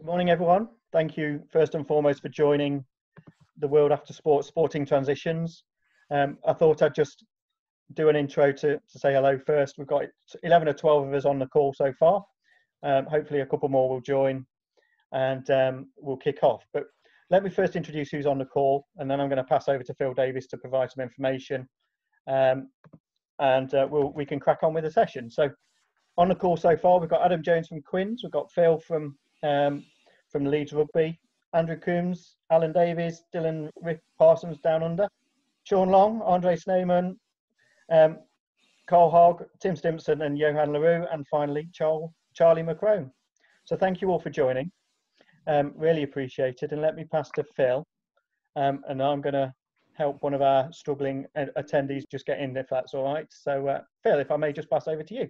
Good morning, everyone. Thank you first and foremost for joining the World After Sport Sporting Transitions. Um, I thought I'd just do an intro to, to say hello first. We've got 11 or 12 of us on the call so far. Um, hopefully, a couple more will join and um, we'll kick off. But let me first introduce who's on the call, and then I'm going to pass over to Phil Davies to provide some information. Um, and uh, we'll, we can crack on with the session. So, on the call so far, we've got Adam Jones from Quins, we've got Phil from um, from Leeds Rugby, Andrew Coombs, Alan Davies, Dylan Rick Parsons down under, Sean Long, Andre Snyman, um, Carl Hogg, Tim Stimpson, and Johan LaRue, and finally Charlie McCrone. So thank you all for joining. Um, really appreciate it. And let me pass to Phil. Um, and I'm going to help one of our struggling attendees just get in if that's all right. So, uh, Phil, if I may just pass over to you.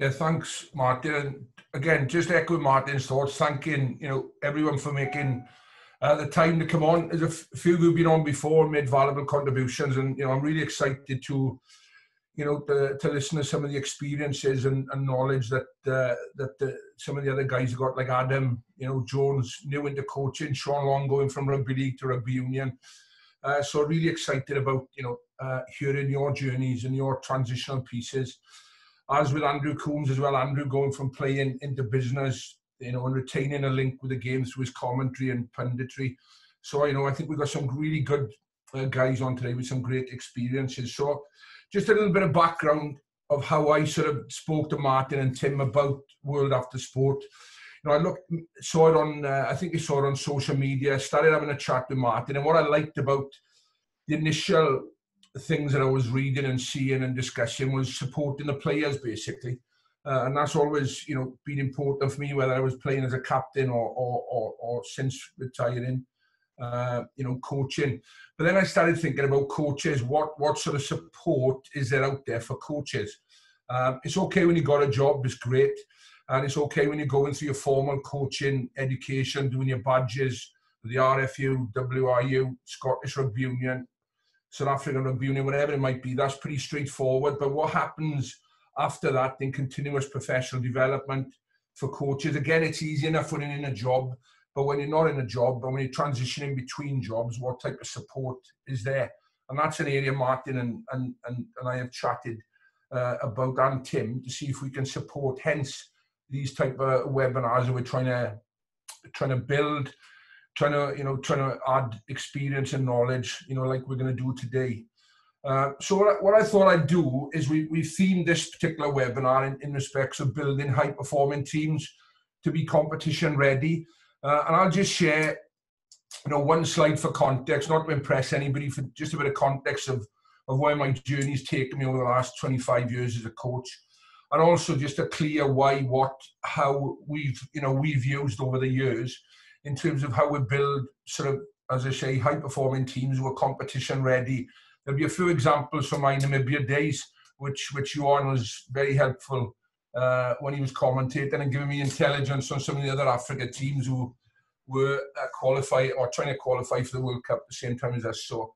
Yeah, thanks, Martin. And again, just echo Martin's thoughts, thanking you know everyone for making uh, the time to come on. There's a few who've been on before, made valuable contributions, and you know I'm really excited to you know to, to listen to some of the experiences and, and knowledge that uh, that the, some of the other guys have got, like Adam, you know Jones, new into coaching, Sean Long going from rugby league to rugby union. Uh, so really excited about you know uh, hearing your journeys and your transitional pieces as with Andrew Coombs as well, Andrew going from playing into business, you know, and retaining a link with the game through his commentary and punditry. So, you know, I think we've got some really good uh, guys on today with some great experiences. So, just a little bit of background of how I sort of spoke to Martin and Tim about World After Sport. You know, I looked, saw it on, uh, I think I saw it on social media, started having a chat with Martin. And what I liked about the initial things that I was reading and seeing and discussing was supporting the players basically. Uh, and that's always, you know, been important for me, whether I was playing as a captain or, or, or, or since retiring, uh, you know, coaching. But then I started thinking about coaches. What what sort of support is there out there for coaches? Um, it's okay when you got a job, it's great. And it's okay when you're going through your formal coaching education, doing your badges, the RFU, WRU, Scottish Rugby Union, South African Rugby Union, whatever it might be, that's pretty straightforward. But what happens after that in continuous professional development for coaches? Again, it's easy enough when you're in a job, but when you're not in a job, but when you're transitioning between jobs, what type of support is there? And that's an area Martin and, and, and, and I have chatted uh, about and Tim to see if we can support hence these type of webinars that we're trying to trying to build trying to you know trying to add experience and knowledge you know like we're going to do today. Uh, so what I, what I, thought I'd do is we we themed this particular webinar in, in respects of building high performing teams to be competition ready. Uh, and I'll just share you know one slide for context not to impress anybody for just a bit of context of of where my journey's taken me over the last 25 years as a coach and also just a clear why what how we've you know we've used over the years in terms of how we build sort of, as I say, high performing teams who are competition ready. There'll be a few examples from my Namibia days, which which Johan was very helpful uh, when he was commentating and giving me intelligence on some of the other Africa teams who were uh, qualifying or trying to qualify for the World Cup at the same time as us. So,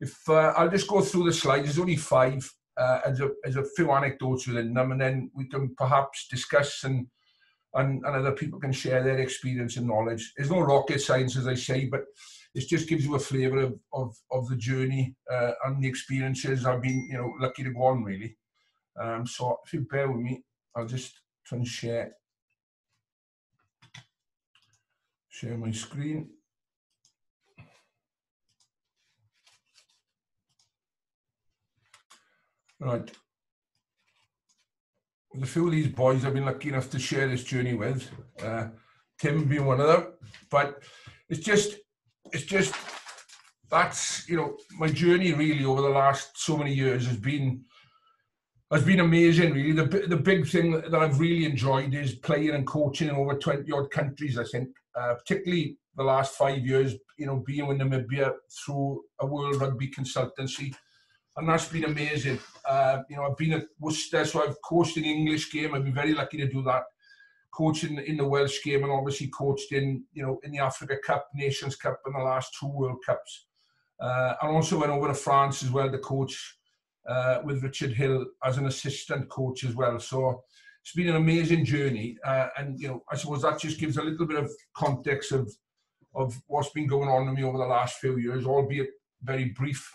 if uh, I'll just go through the slides, there's only five. Uh, as, a, as a few anecdotes within them, and then we can perhaps discuss and and, and other people can share their experience and knowledge. It's no rocket science, as I say, but it just gives you a flavour of, of, of the journey uh, and the experiences I've been, you know, lucky to go on really. Um, so if you bear with me, I'll just try and share share my screen. Right a few of these boys I've been lucky enough to share this journey with, uh, Tim being one of them. But it's just, it's just, that's, you know, my journey really over the last so many years has been, has been amazing really. The, the big thing that I've really enjoyed is playing and coaching in over 20 odd countries, I think, uh, particularly the last five years, you know, being with Namibia through a World Rugby consultancy and that's been amazing. Uh, you know, I've been at Worcester, so I've coached in the English game. I've been very lucky to do that. Coaching in the Welsh game, and obviously coached in you know in the Africa Cup, Nations Cup, and the last two World Cups. Uh, and also went over to France as well to coach uh, with Richard Hill as an assistant coach as well. So it's been an amazing journey, uh, and you know, I suppose that just gives a little bit of context of of what's been going on with me over the last few years, albeit very brief.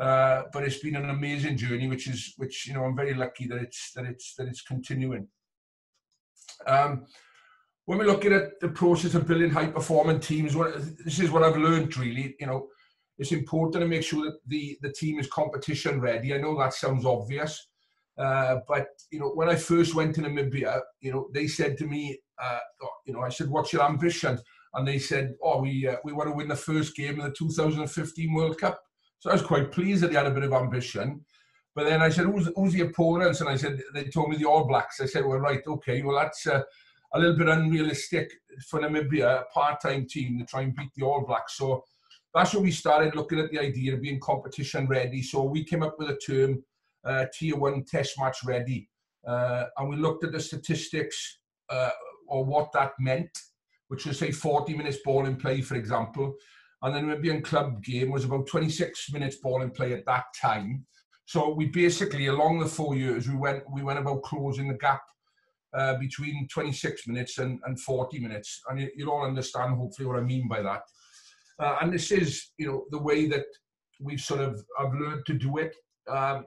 Uh, but it's been an amazing journey, which is which you know I'm very lucky that it's that it's that it's continuing. Um, when we're looking at the process of building high performing teams, what, this is what I've learned really. You know, it's important to make sure that the the team is competition ready. I know that sounds obvious, uh, but you know, when I first went to Namibia, you know, they said to me, uh, you know, I said, "What's your ambition?" And they said, "Oh, we uh, we want to win the first game of the 2015 World Cup." So I was quite pleased that he had a bit of ambition. But then I said, "Who's who's the opponents?" And I said, "They told me the All Blacks." I said, "Well, right, okay. Well, that's uh, a little bit unrealistic for Namibia, a part-time team, to try and beat the All Blacks." So that's when we started looking at the idea of being competition ready. So we came up with a term, uh, tier one test match ready. Uh, and we looked at the statistics uh, or what that meant, which was say 40 minutes ball in play, for example. And then maybe in club game was about 26 minutes ball in play at that time. So we basically, along the four years, we went we went about closing the gap uh, between 26 minutes and, and 40 minutes. And you, you'll all understand, hopefully, what I mean by that. Uh, and this is, you know, the way that we've sort of I've learned to do it. Um,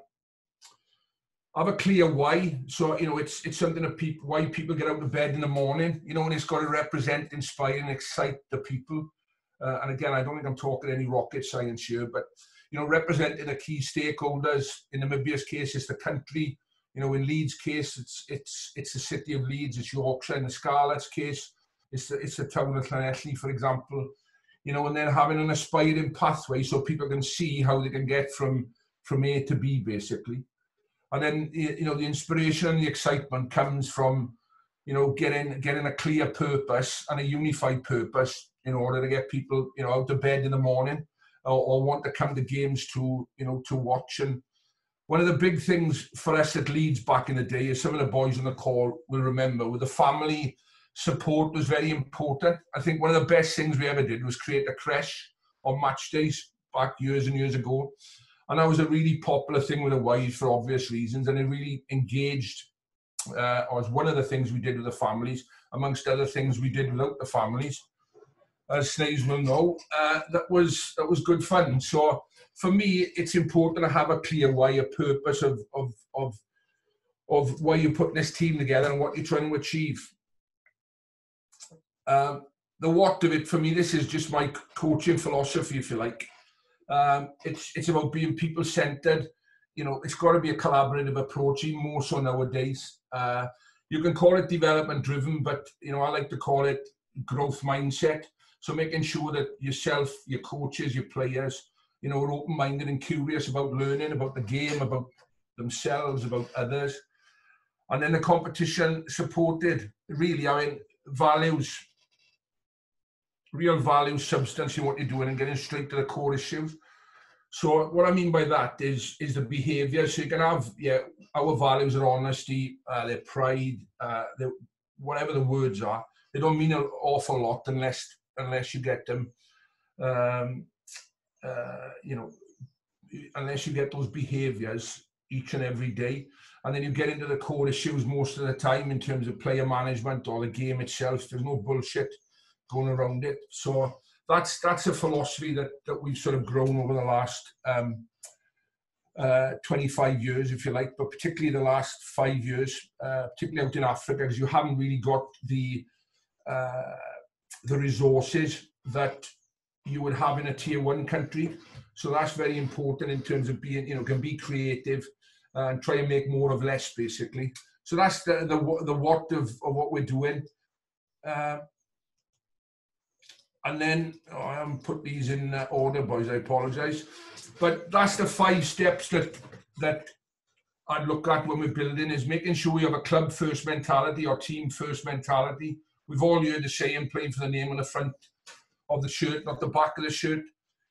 have a clear why. So you know, it's it's something that people why people get out of bed in the morning. You know, and it's got to represent, inspire, and excite the people. Uh, and again, I don't think I'm talking any rocket science here, but you know, representing the key stakeholders. In Namibia's case, it's the country. You know, in Leeds' case, it's it's it's the city of Leeds. It's Yorkshire. In the Scarlets' case, it's the it's the town of Llanelli, for example you know, and then having an aspiring pathway so people can see how they can get from from A to B, basically. And then you know the inspiration and the excitement comes from you know getting getting a clear purpose and a unified purpose in order to get people you know out of bed in the morning or, or want to come to games to you know to watch and one of the big things for us at Leeds back in the day, as some of the boys on the call will remember, with the family support was very important. I think one of the best things we ever did was create a creche on match days back years and years ago. And that was a really popular thing with the wives for obvious reasons. And it really engaged, uh, or was one of the things we did with the families, amongst other things we did without the families. As Snays will know, uh, that was that was good fun. So for me, it's important to have a clear why, a purpose of of of of why you're putting this team together and what you're trying to achieve. Um, the what of it for me, this is just my coaching philosophy, if you like. Um, it's it's about being people centered. You know, it's got to be a collaborative approach, even more so nowadays. Uh, you can call it development driven, but you know, I like to call it growth mindset. So making sure that yourself, your coaches, your players, you know, are open minded and curious about learning, about the game, about themselves, about others. And then the competition supported, really, I mean, values real value, substance in what you're doing and getting straight to the core issues. So what I mean by that is is the behaviour. So you can have yeah, our values are honesty, uh, their pride, uh, whatever the words are. They don't mean an awful lot unless unless you get them, um, uh, you know, unless you get those behaviours each and every day. And then you get into the core issues most of the time in terms of player management or the game itself. There's no bullshit going around it. So that's that's a philosophy that that we've sort of grown over the last um, uh, 25 years, if you like, but particularly the last five years, uh, particularly out in Africa, because you haven't really got the uh, the resources that you would have in a tier one country. So that's very important in terms of being, you know, can be creative and try and make more of less, basically. So that's the the, the what of, of what we're doing. Uh, and then oh, I haven't put these in order, boys. I apologise, but that's the five steps that that I'd look at when we're building is making sure we have a club first mentality or team first mentality. We've all heard the saying, playing for the name on the front of the shirt, not the back of the shirt.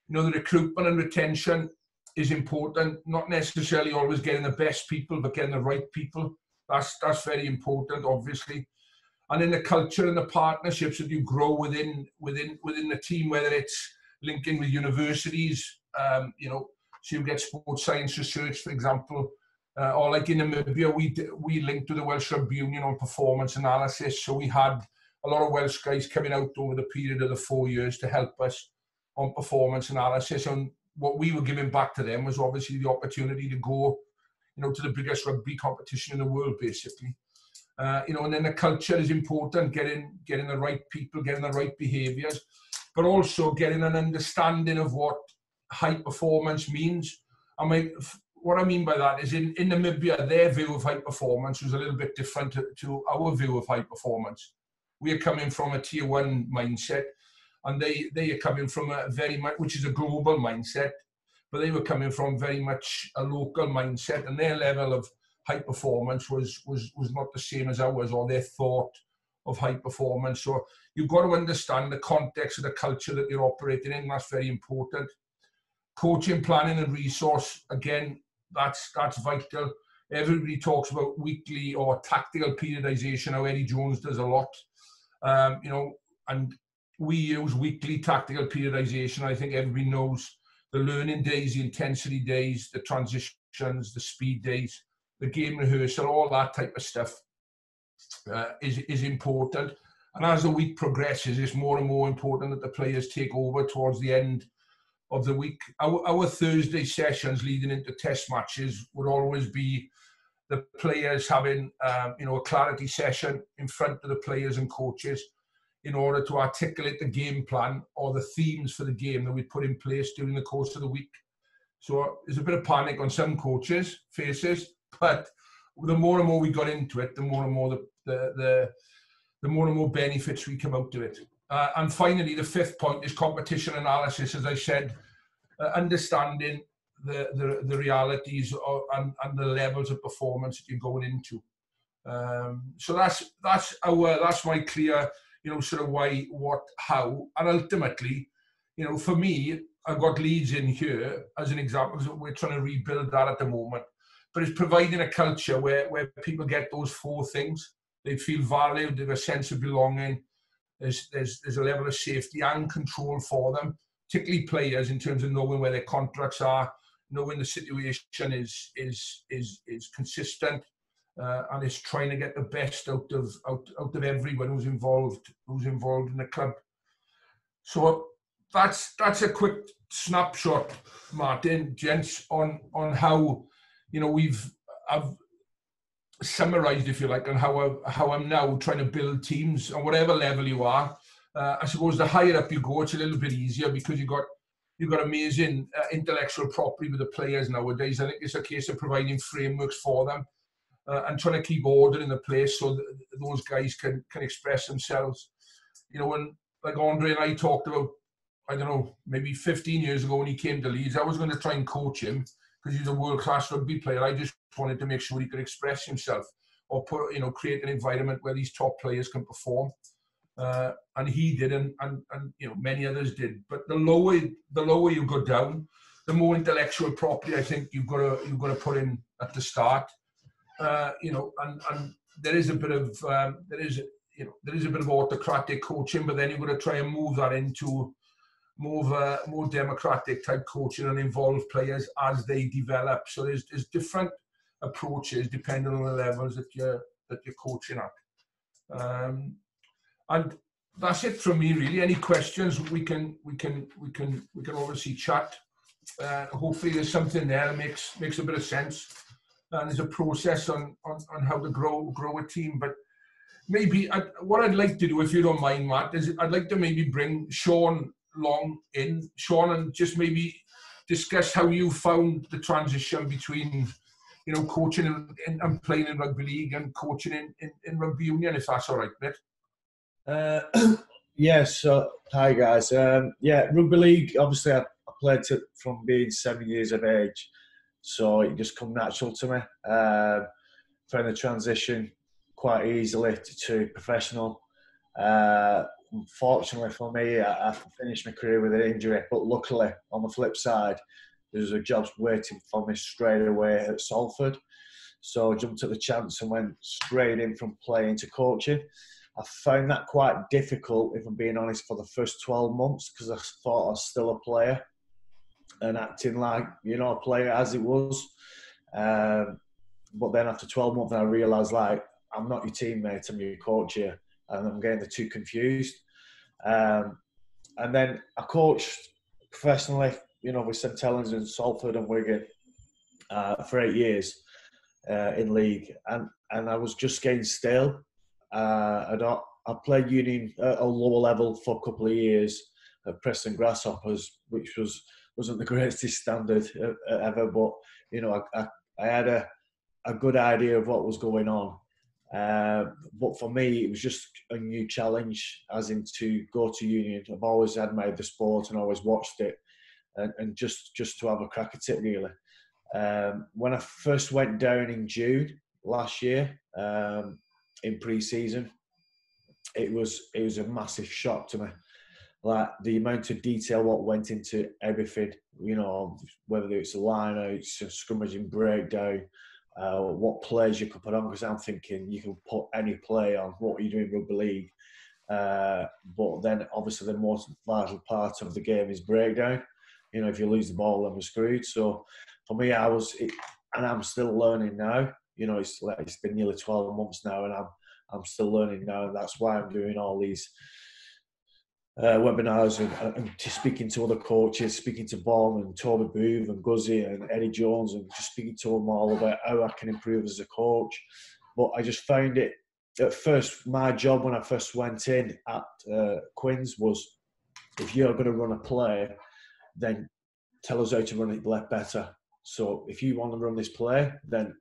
You know, the recruitment and retention is important. Not necessarily always getting the best people, but getting the right people. That's that's very important, obviously and in the culture and the partnerships that you grow within within within the team, whether it's linking with universities, um, you know, so you get sports science research, for example, Uh, or like in Namibia, we we linked to the Welsh Rugby Union on performance analysis. So we had a lot of Welsh guys coming out over the period of the four years to help us on performance analysis. And what we were giving back to them was obviously the opportunity to go, you know, to the biggest rugby competition in the world, basically. Uh, you know, and then the culture is important, getting getting the right people, getting the right behaviours, but also getting an understanding of what high performance means. I mean, what I mean by that is in, in Namibia, their view of high performance was a little bit different to, to our view of high performance. We are coming from a tier one mindset, and they, they are coming from a very much, which is a global mindset, but they were coming from very much a local mindset, and their level of high performance was was was not the same as ours or their thought of high performance. So you've got to understand the context of the culture that you're operating in. That's very important. Coaching, planning, and resource again. That's that's vital. Everybody talks about weekly or tactical periodization. How Eddie Jones does a lot. Um, you know, and we use weekly tactical periodization. I think everybody knows the learning days, the intensity days, the transitions, the speed days the game rehearsal, all that type of stuff uh, is, is important. And as the week progresses, it's more and more important that the players take over towards the end of the week. Our, our Thursday sessions leading into test matches would always be the players having um, you know a clarity session in front of the players and coaches in order to articulate the game plan or the themes for the game that we put in place during the course of the week. So there's a bit of panic on some coaches' faces but the more and more we got into it, the more and more the the the, the more and more benefits we come out of it. Uh, and finally, the fifth point is competition analysis. As I said, uh, understanding the, the, the realities of, and, and the levels of performance that you're going into. Um, so that's that's our that's my clear, you know, sort of why, what, how, and ultimately, you know, for me, I've got Leeds in here as an example. We're trying to rebuild that at the moment but it's providing a culture where, where people get those four things. They feel valued, they have a sense of belonging, there's, there's, there's a level of safety and control for them, particularly players in terms of knowing where their contracts are, knowing the situation is, is, is, is consistent, uh, and is trying to get the best out of, out, out of everyone who's involved, who's involved in the club. So that's that's a quick snapshot, Martin, gents, on on how you know, we've I've summarized, if you like, on how I, how I'm now trying to build teams on whatever level you are. Uh, I suppose the higher up you go, it's a little bit easier because you've got you've got amazing uh, intellectual property with the players nowadays. I think it's a case of providing frameworks for them uh, and trying to keep order in the place so those guys can can express themselves. You know, when like Andre and I talked about, I don't know, maybe 15 years ago when he came to Leeds, I was going to try and coach him because he's a world class rugby player. I just wanted to make sure he could express himself or put, you know, create an environment where these top players can perform. Uh, and he did, and, and and you know many others did. But the lower the lower you go down, the more intellectual property I think you've got to you've got to put in at the start. Uh, you know, and and there is a bit of um, there is you know there is a bit of autocratic coaching, but then you've got to try and move that into more of a more democratic type coaching and involve players as they develop. So there's there's different approaches depending on the levels that you're that you're coaching at. Um, and that's it from me really. Any questions we can we can we can we can obviously chat. Uh, hopefully there's something there that makes makes a bit of sense. And there's a process on, on, on how to grow grow a team. But maybe I, what I'd like to do, if you don't mind, Matt, is I'd like to maybe bring Sean Long in, Sean, and just maybe discuss how you found the transition between, you know, coaching and, and playing in rugby league and coaching in, in, in rugby union, if that's all right, mate. Uh, yes. So, hi guys. Um, yeah, rugby league. Obviously, I, I played it from being seven years of age, so it just come natural to me. Um, found the transition quite easily to, to professional. Uh, unfortunately for me, I, I, finished my career with an injury. But luckily, on the flip side, there was a job waiting for me straight away at Salford. So I jumped at the chance and went straight in from playing to coaching. I found that quite difficult, if I'm being honest, for the first 12 months because I thought I was still a player and acting like, you know, a player as it was. Um, but then after 12 months, I realised like I'm not your teammate, I'm your coach here, and I'm getting the two confused. Um, and then I coached professionally, you know, with St Helens and Salford and Wigan uh, for eight years uh, in league, and and I was just getting stale. Uh, I I played union at a lower level for a couple of years at Preston Grasshoppers, which was wasn't the greatest standard ever, but you know I, I, I had a a good idea of what was going on. Uh, but for me, it was just a new challenge, as in to go to Union. I've always admired the sport and always watched it, and, and just just to have a crack at it really. Um, when I first went down in June last year um, in pre-season, it was it was a massive shock to me. Like the amount of detail what went into everything, you know, whether it's a line outs, a scrummaging breakdown, uh, what players you could put on. Because I'm thinking you can put any play on. What are you doing in rugby league? Uh, but then obviously the most vital part of the game is breakdown. You know, if you lose the ball, then we're screwed. So for me, I was, it, and I'm still learning now. You know, it's it's been nearly 12 months now, and I'm I'm still learning now, and that's why I'm doing all these uh, webinars and, and speaking to other coaches, speaking to Bon and Toby Booth and Guzzy and Eddie Jones, and just speaking to them all about how I can improve as a coach. But I just found it at first. My job when I first went in at uh, Quins was, if you're going to run a play, then tell us how to run it better. So if you want to run this play, then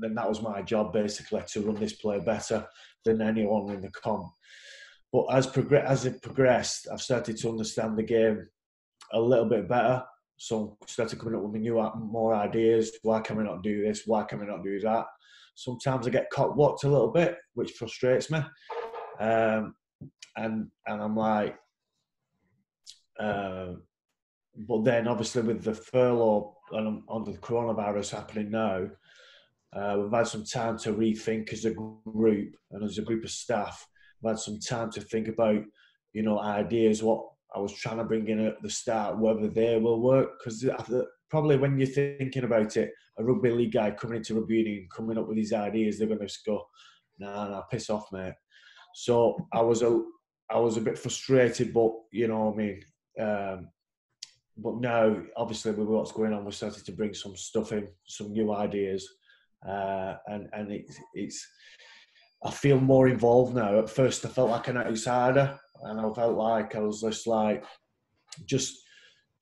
then that was my job basically to run this play better than anyone in the comp. But as progress as it progressed, I've started to understand the game a little bit better. So I started coming up with new more ideas. Why can we not do this? Why can we not do that? Sometimes I get caught blocked a little bit, which frustrates me. Um, and and I'm like, uh, but then obviously with the furlough and on the coronavirus happening now, uh, we've had some time to rethink as a group and as a group of staff. We've had some time to think about, you know, ideas, what I was trying to bring in at the start, whether they will work. Because probably when you're thinking about it, a rugby league guy coming into rugby union, coming up with these ideas, they're going to go, nah, nah, piss off, mate. So I was a, I was a bit frustrated, but you know what I mean. Um, but now, obviously, with what's going on, we're starting to bring some stuff in, some new ideas uh, and and it's it's I feel more involved now. At first, I felt like an outsider, and I felt like I was just like just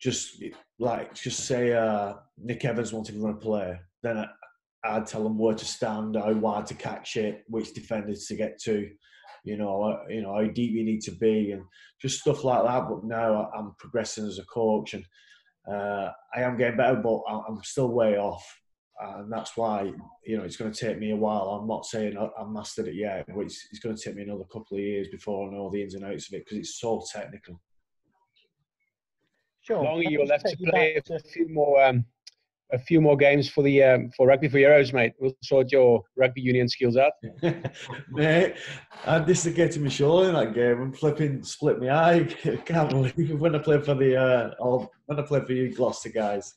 just like just say uh, Nick Evans wanted to run a play, then I, I'd tell them where to stand, how wide to catch it, which defenders to get to, you know, uh, you know how deep you need to be, and just stuff like that. But now I'm progressing as a coach, and uh, I am getting better, but I'm still way off and that's why you know it's going to take me a while. I'm not saying I've mastered it yet, but it's, it's going to take me another couple of years before I know the ins and outs of it because it's so technical. Sure. Longy you'll have to play a few more um, a few more games for the um, for rugby for heroes, mate. We'll sort your rugby union skills out. mate, I dislocated my shoulder in that game and flipping split my eye. I can't believe when I played for the uh, when I played for you Gloucester guys.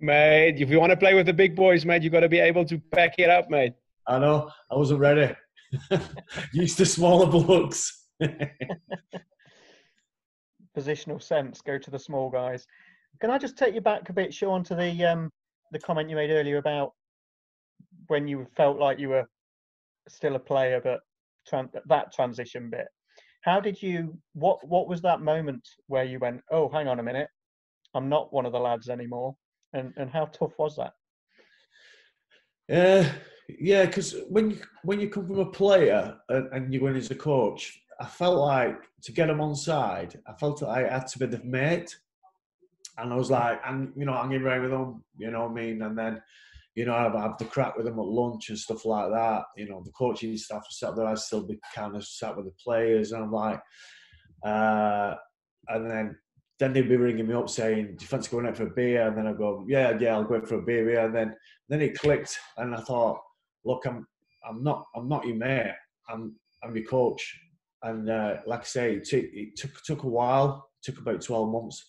Mate, if you want to play with the big boys, mate, you got to be able to pack it up, mate. I know. I wasn't ready. Used to smaller blokes. Positional sense. Go to the small guys. Can I just take you back a bit, Sean, to the um, the comment you made earlier about when you felt like you were still a player, but tran- that transition bit. How did you? What What was that moment where you went, "Oh, hang on a minute, I'm not one of the lads anymore"? And and how tough was that? Uh, yeah, because when you when you come from a player and, and you win as a coach, I felt like to get them on side, I felt like I had to be the mate, and I was like, and you know, hanging around with them, you know what I mean, and then. You know, I'd have the crack with them at lunch and stuff like that. You know, the coaching staff sat there. I'd still be kind of sat with the players, and I'm like, uh, and then then they'd be ringing me up saying, "Do you fancy going out for a beer?" And then I go, "Yeah, yeah, I'll go out for a beer." Yeah. And then then it clicked, and I thought, "Look, I'm I'm not I'm not your mate. I'm I'm your coach." And uh, like I say, it took, it took took a while. Took about twelve months,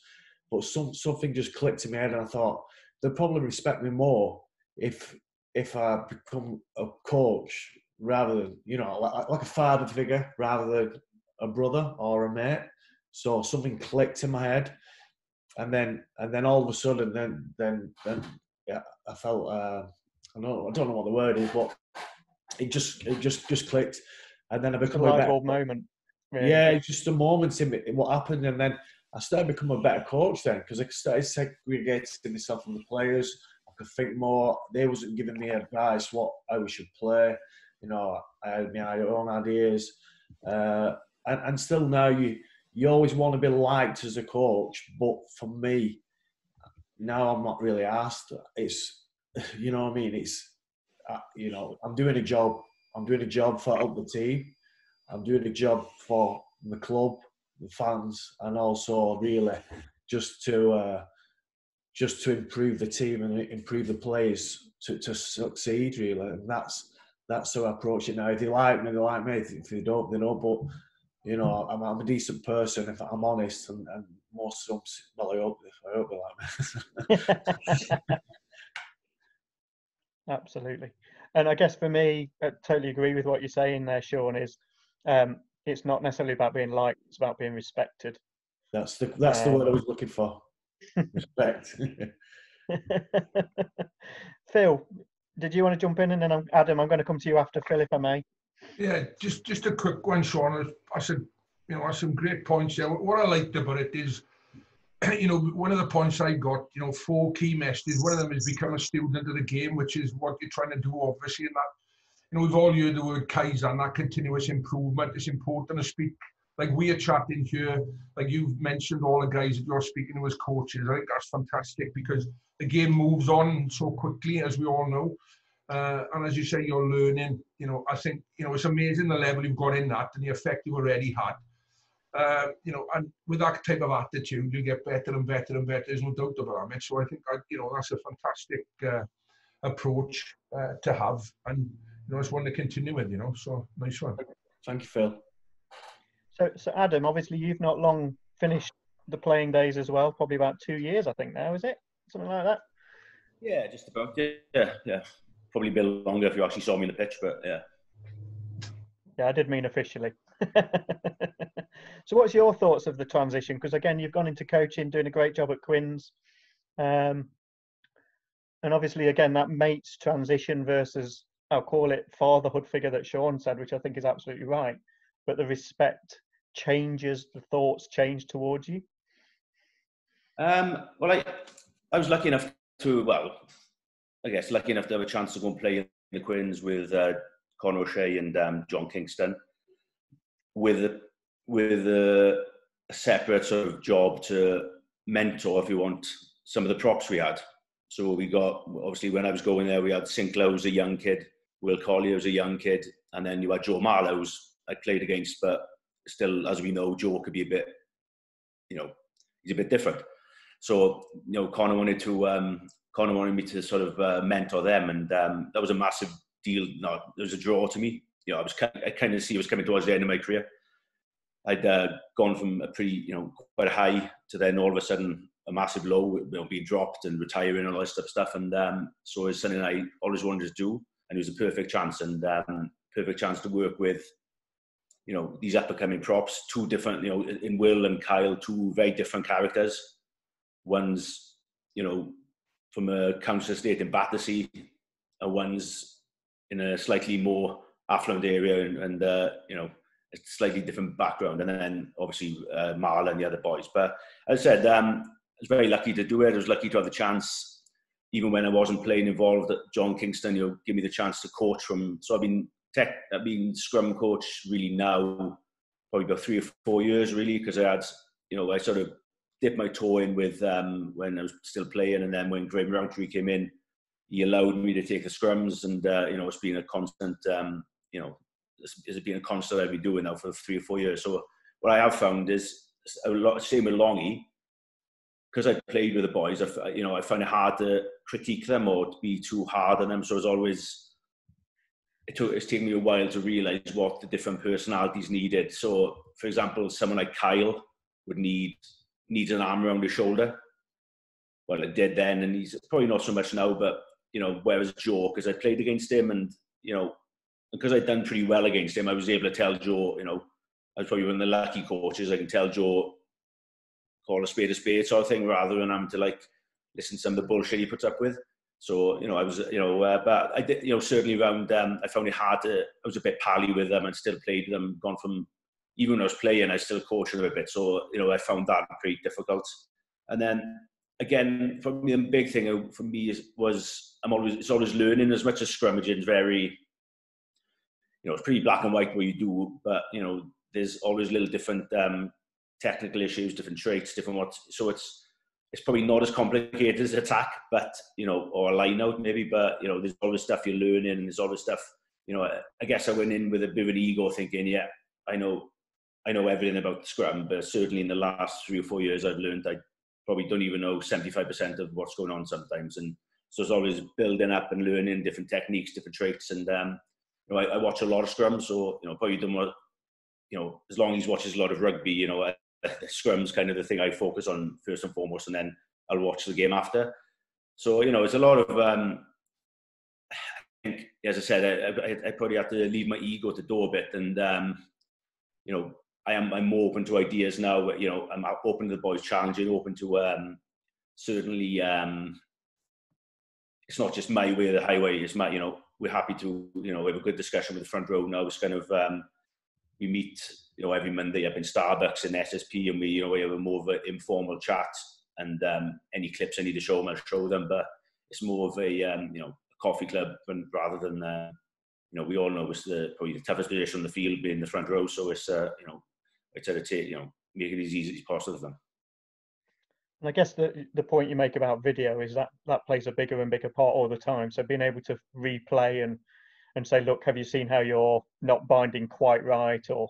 but some something just clicked in my head, and I thought they'll probably respect me more if if I become a coach rather than you know like, like a father figure rather than a brother or a mate. So something clicked in my head, and then and then all of a sudden, then then then yeah, I felt uh, I don't know, I don't know what the word is, but it just it just just clicked, and then I become a, a better moment. Really. Yeah, it's just a moment in, in what happened, and then I started becoming a better coach then because I started segregating myself from the players. I could think more. They wasn't giving me advice what how we should play. You know, I had my own ideas, uh, and, and still now you you always want to be liked as a coach. But for me, now I'm not really asked. It's you know what I mean. It's uh, you know I'm doing a job. I'm doing a job for the team. I'm doing a job for the club the fans, and also really just to uh, just to improve the team and improve the players to, to succeed. Really, and that's that's how I approach it now. If they like me, they like me. If they don't, they don't. But you know, I'm, I'm a decent person if I'm honest, and, and most some well, I hope I hope they like me. Absolutely, and I guess for me, I totally agree with what you're saying there, Sean. Is um, it's not necessarily about being liked; it's about being respected. That's the that's um, the word I um, was looking for. Respect. Phil, did you want to jump in, and then I'm, Adam, I'm going to come to you after Phil, if I may. Yeah, just just a quick one, Sean. I said, you know, some great points there. What I liked about it is, you know, one of the points I got, you know, four key messages. One of them is become a student of the game, which is what you're trying to do, obviously, and that you know, we've all heard the word Kaizen, that continuous improvement. It's important to speak like we are chatting here, like you've mentioned all the guys that you're speaking to as coaches. I think that's fantastic because the game moves on so quickly, as we all know. Uh, and as you say, you're learning. You know, I think you know it's amazing the level you've got in that and the effect you've already had. Uh, you know, and with that type of attitude, you get better and better and better. There's no doubt about it. So I think you know that's a fantastic uh, approach uh, to have. And you know, it's one to continue with, you know. So nice one. Thank you, Phil. So, so Adam, obviously you've not long finished the playing days as well. Probably about two years, I think now, is it? Something like that. Yeah, just about. Yeah, yeah. Probably a bit longer if you actually saw me in the pitch, but yeah. Yeah, I did mean officially. so, what's your thoughts of the transition? Because again, you've gone into coaching, doing a great job at Quins, um, and obviously, again, that mates transition versus I'll call it fatherhood figure that Sean said, which I think is absolutely right. But the respect changes, the thoughts change towards you. Um, well, I I was lucky enough to well, I guess lucky enough to have a chance to go and play in the Quins with uh, Conor O'Shea and um, John Kingston, with with a, a separate sort of job to mentor, if you want, some of the props we had. So we got obviously when I was going there, we had Sinclair was a young kid, Will Collier was a young kid, and then you had Joe Marler's I played against, but still, as we know, Joe could be a bit, you know, he's a bit different. So you know, Conor wanted to um, Conor wanted me to sort of uh, mentor them, and um, that was a massive deal. No, it was a draw to me. You know, I was kind of, I kind of see I was coming towards the end of my career. I'd uh, gone from a pretty, you know, quite high to then all of a sudden a massive low, you know, being dropped and retiring and all this stuff. And um, so it's something I always wanted to do and it was a perfect chance and um, perfect chance to work with you know these up and coming props two different you know in will and kyle two very different characters one's you know from a council estate in battersea and one's in a slightly more affluent area and, and uh, you know a slightly different background and then obviously uh, Marler and the other boys but as I said um, I was very lucky to do it I was lucky to have the chance even when I wasn't playing involved, John Kingston, you know, give me the chance to coach from. So I've been tech, I've been scrum coach really now, probably about three or four years really, because I had, you know, I sort of dipped my toe in with um, when I was still playing, and then when Graham Rowntree came in, he allowed me to take the scrums, and uh, you know, it's been a constant, um, you know, it's, it's been a constant I've been doing now for three or four years. So what I have found is a lot same with Longy because I played with the boys, I, you know, I find it hard to critique them or to be too hard on them. So it's always, it took, it's taken me a while to realise what the different personalities needed. So, for example, someone like Kyle would need needs an arm around his shoulder. Well, it did then, and he's probably not so much now. But you know, whereas Joe, because I played against him and, you know, because I'd done pretty well against him, I was able to tell Joe, you know, I was probably one of the lucky coaches. I can tell Joe, call a spade a spade sort of thing, rather than having to like listen to some of the bullshit he puts up with. So you know, I was you know, uh, but I did you know certainly around. Um, I found it hard to. I was a bit pally with them and still played with them. Gone from even when I was playing, I still coached them a bit. So you know, I found that pretty difficult. And then again, for me, the big thing for me is, was I'm always it's always learning as much as scrummaging is very. You know, it's pretty black and white what you do, but you know, there's always little different um, technical issues, different traits, different what. So it's it's probably not as complicated as attack, but you know, or a line out maybe, but you know, there's always stuff you're learning, and there's always stuff. You know, I guess I went in with a bit of an ego, thinking, yeah, I know, I know everything about Scrum, but certainly in the last three or four years, I've learned I probably don't even know 75% of what's going on sometimes, and so it's always building up and learning different techniques, different traits, and um, you know, I, I watch a lot of Scrum, so you know, probably done what, you know, as long as he watches a lot of rugby, you know, scrum's kind of the thing I focus on first and foremost, and then I'll watch the game after. So you know, it's a lot of. Um, I think, as I said, I, I, I, probably have to leave my ego to door a bit, and um, you know, I am I'm more open to ideas now. You know, I'm open to the boys challenging, open to um, certainly. Um, it's not just my way of the highway. It's my, you know, we're happy to, you know, we have a good discussion with the front row now. It's kind of um, we meet you know, every Monday up in Starbucks and SSP, and we, you know, we have a more of an informal chat. And um, any clips I need to show them, I'll show them. But it's more of a, um, you know, a coffee club, and rather than, uh, you know, we all know it's the probably the toughest position on the field, being the front row. So it's, uh, you know, it's at a take, you know, make it as easy as possible for them. And I guess the the point you make about video is that that plays a bigger and bigger part all the time. So being able to replay and and say, look, have you seen how you're not binding quite right, or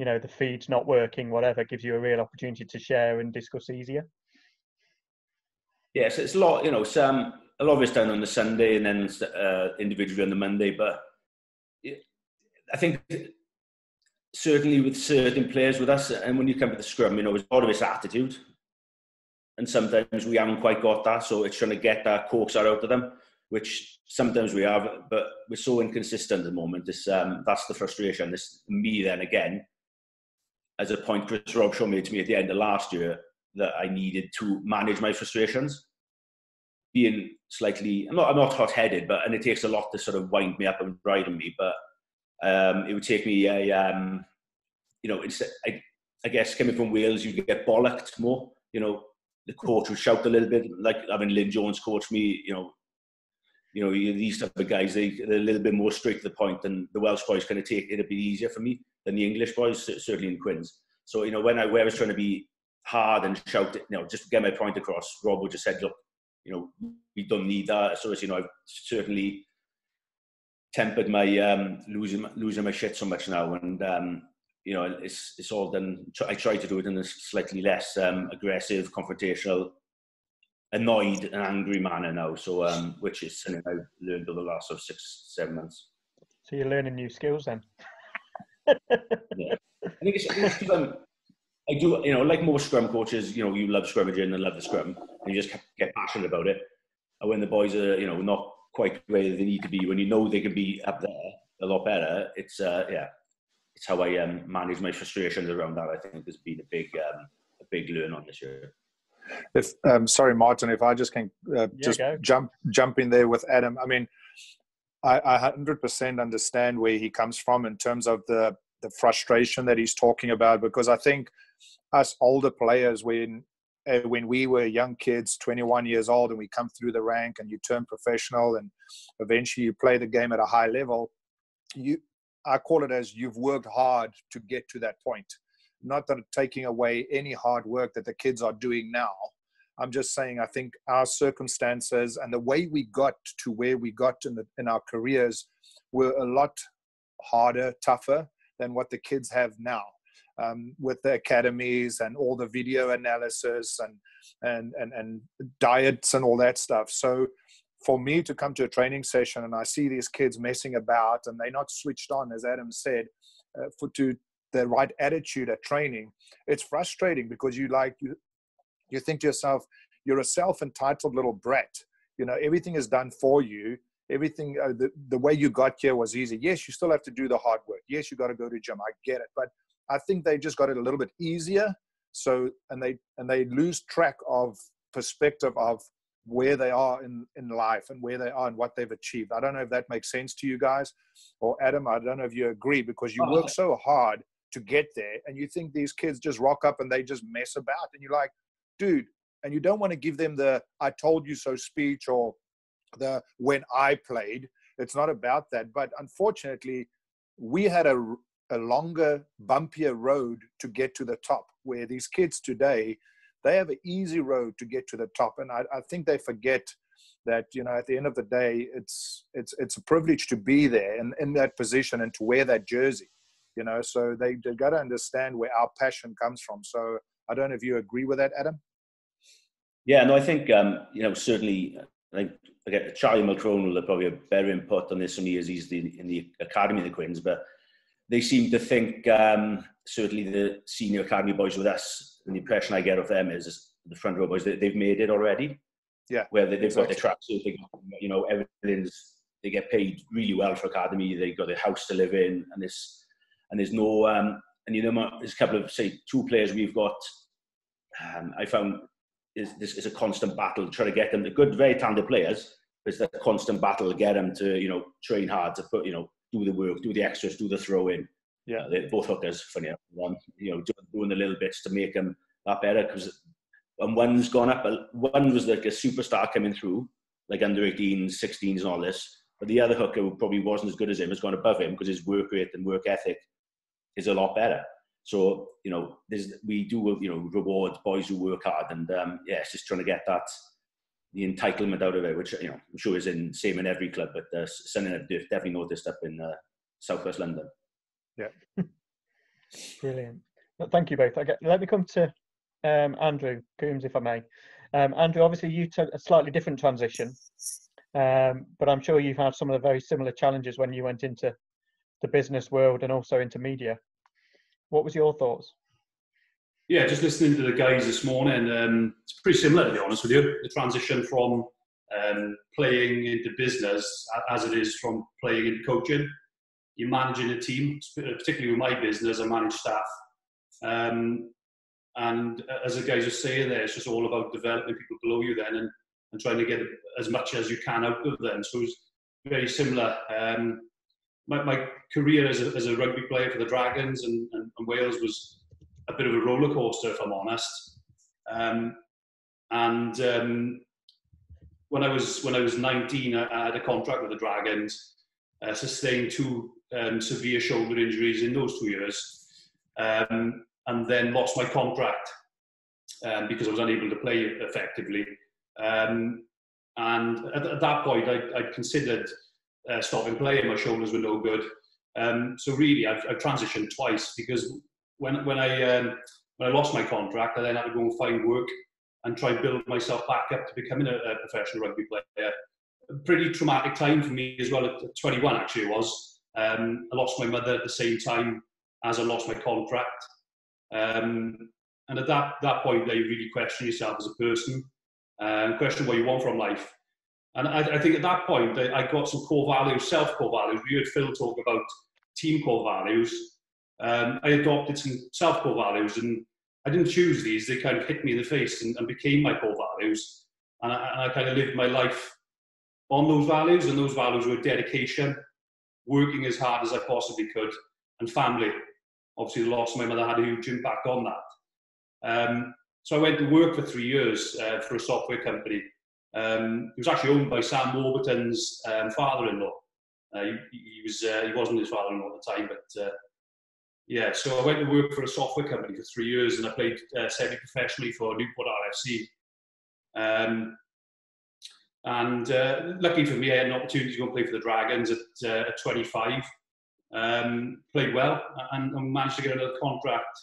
you know the feed's not working whatever gives you a real opportunity to share and discuss easier yes it's a lot you know some a lot of it's done on the sunday and then uh, individually on the monday but i think certainly with certain players with us and when you come to the scrum you know it's lot of it's attitude and sometimes we haven't quite got that so it's trying to get that coax out of them which sometimes we have but we're so inconsistent at the moment this um, that's the frustration this me then again as a point Chris Robshaw made to me at the end of last year that I needed to manage my frustrations. Being slightly, I'm not, I'm not hot-headed, but and it takes a lot to sort of wind me up and bridle me. But um, it would take me a, um, you know, it's I, I guess coming from Wales, you get bollocked more. You know, the coach would shout a little bit, like having Lyn Jones coach me. You know, you know these type of guys, they, they're a little bit more straight to the point, and the Welsh boys kind of take it a bit easier for me than the English boys, certainly in Quins. So, you know, when I, where I was trying to be hard and shout, you know, just get my point across, Rob would just said, look, you know, we don't need that. So, as you know, I've certainly tempered my um, losing losing my shit so much now, and um, you know, it's it's all done. I try to do it in a slightly less um, aggressive, confrontational, annoyed and angry manner now. So, um, which is something I've learned over the last sort of six, seven months. So you're learning new skills then yeah. I think it's, because I'm, I do, you know, like most scrum coaches, you know, you love scrummaging and love the scrum, and you just get passionate about it. And when the boys are, you know, not quite where they need to be, when you know they can be up there a lot better, it's, uh, yeah, it's how I um, manage my frustrations around that. I think has been a big, um, a big learn on this year. If um, sorry, Martin, if I just can uh, yeah, just go. jump jump in there with Adam. I mean, I, I 100% understand where he comes from in terms of the the frustration that he's talking about because I think us older players when uh, when we were young kids 21 years old and we come through the rank and you turn professional and eventually you play the game at a high level you I call it as you've worked hard to get to that point not that taking away any hard work that the kids are doing now I'm just saying, I think our circumstances and the way we got to where we got in, the, in our careers were a lot harder, tougher than what the kids have now. Um, with the academies and all the video analysis and, and and and diets and all that stuff. So for me to come to a training session and I see these kids messing about and they're not switched on, as Adam said, uh, for to the right attitude at training, it's frustrating because you like you you think to yourself, you're a self entitled little brat. You know, everything is done for you. Everything, uh, the, the way you got here was easy. Yes, you still have to do the hard work. Yes, you got to go to gym. I get it. But I think they just got it a little bit easier. So, and they, and they lose track of perspective of where they are in, in life and where they are and what they've achieved. I don't know if that makes sense to you guys or Adam. I don't know if you agree because you work oh. so hard to get there and you think these kids just rock up and they just mess about and you're like, dude, and you don't want to give them the I told you so speech or the when I played. It's not about that. But unfortunately, we had a, a longer, bumpier road to get to the top where these kids today they have an easy road to get to the top. And I, I, think they forget that you know at the end of the day it's it's it's a privilege to be there and in that position and to wear that jersey you know? So they, they got to understand where our passion comes from. So i don't know if you agree with that adam? Yeah no i think um you know certainly i think again charlie mulchrone will have probably a better input on this me as he's the, in the academy of the quins but they seem to think um certainly the senior academy boys with us and the impression I get of them is the front row boys, they, they've made it already. Yeah. Where they, have exactly. got their tracksuit, they, you know, everything's, they get paid really well for academy. they've got their house to live in, and this, and there's no, um, and you know, there's a couple of say two players we've got. Um, I found is this is a constant battle to try to get them. The good, very talented players. It's a constant battle to get them to you know train hard to put you know do the work, do the extras, do the throw in. Yeah, they both hookers. Funny one, you know, doing the little bits to make them that better because and one's gone up. One was like a superstar coming through, like under 18s, 16s, and all this. But the other hooker who probably wasn't as good as him has gone above him because his work rate and work ethic is a lot better. So you know, we do you know reward boys who work hard, and um, yeah, it's just trying to get that the entitlement out of it, which you know I'm sure is in same in every club, but uh, something I've definitely noticed up in uh, Southwest London. Yeah. Brilliant. Well, thank you both. Okay, let me come to um, Andrew Coombs, if I may. Um, Andrew, obviously you took a slightly different transition, um, but I'm sure you've had some of the very similar challenges when you went into the business world and also into media. What was your thoughts? Yeah, just listening to the guys this morning, um, it's pretty similar to be honest with you. The transition from um, playing into business as it is from playing into coaching you're managing a team, particularly with my business, I manage staff. Um, and as the guys are saying there, it's just all about developing people below you then and, and trying to get as much as you can out of them. So it's very similar. Um, my, my career as a, as a rugby player for the Dragons and, and, and, Wales was a bit of a roller coaster, if I'm honest. Um, and um, when I was when I was 19, I, I had a contract with the Dragons, uh, sustained two um, severe shoulder injuries in those two years, um, and then lost my contract um, because I was unable to play effectively. Um, and at, at, that point, I, I considered uh, stopping playing. My shoulders were no good. Um, so really, I've, I've, transitioned twice because when when I um, when I lost my contract, I then had to go and find work and try and build myself back up to becoming a, a professional rugby player. A pretty traumatic time for me as well. At 21, actually, it was. Um, I lost my mother at the same time as I lost my contract. Um, and at that, that point, you really question yourself as a person and question what you want from life. And I, I think at that point, I, I, got some core values, self core values. We heard Phil talk about team core values. Um, I adopted some self core values, and I didn't choose these. They kind of hit me in the face and, and became my core values. And I, and I kind of lived my life on those values, and those values were dedication, working as hard as I possibly could, and family. Obviously, the loss of my mother had a huge impact on that. Um, so I went to work for three years uh, for a software company. Um, it was actually owned by Sam Warburton's um, father-in-law. Uh, he, he, was uh, he wasn't his father-in-law at the time, but uh, yeah. So I went to work for a software company for three years, and I played uh, semi-professionally for Newport RFC. Um, and uh, lucky for me, I had an opportunity to go and play for the Dragons at, uh, at 25. Um, played well and, and, managed to get another contract.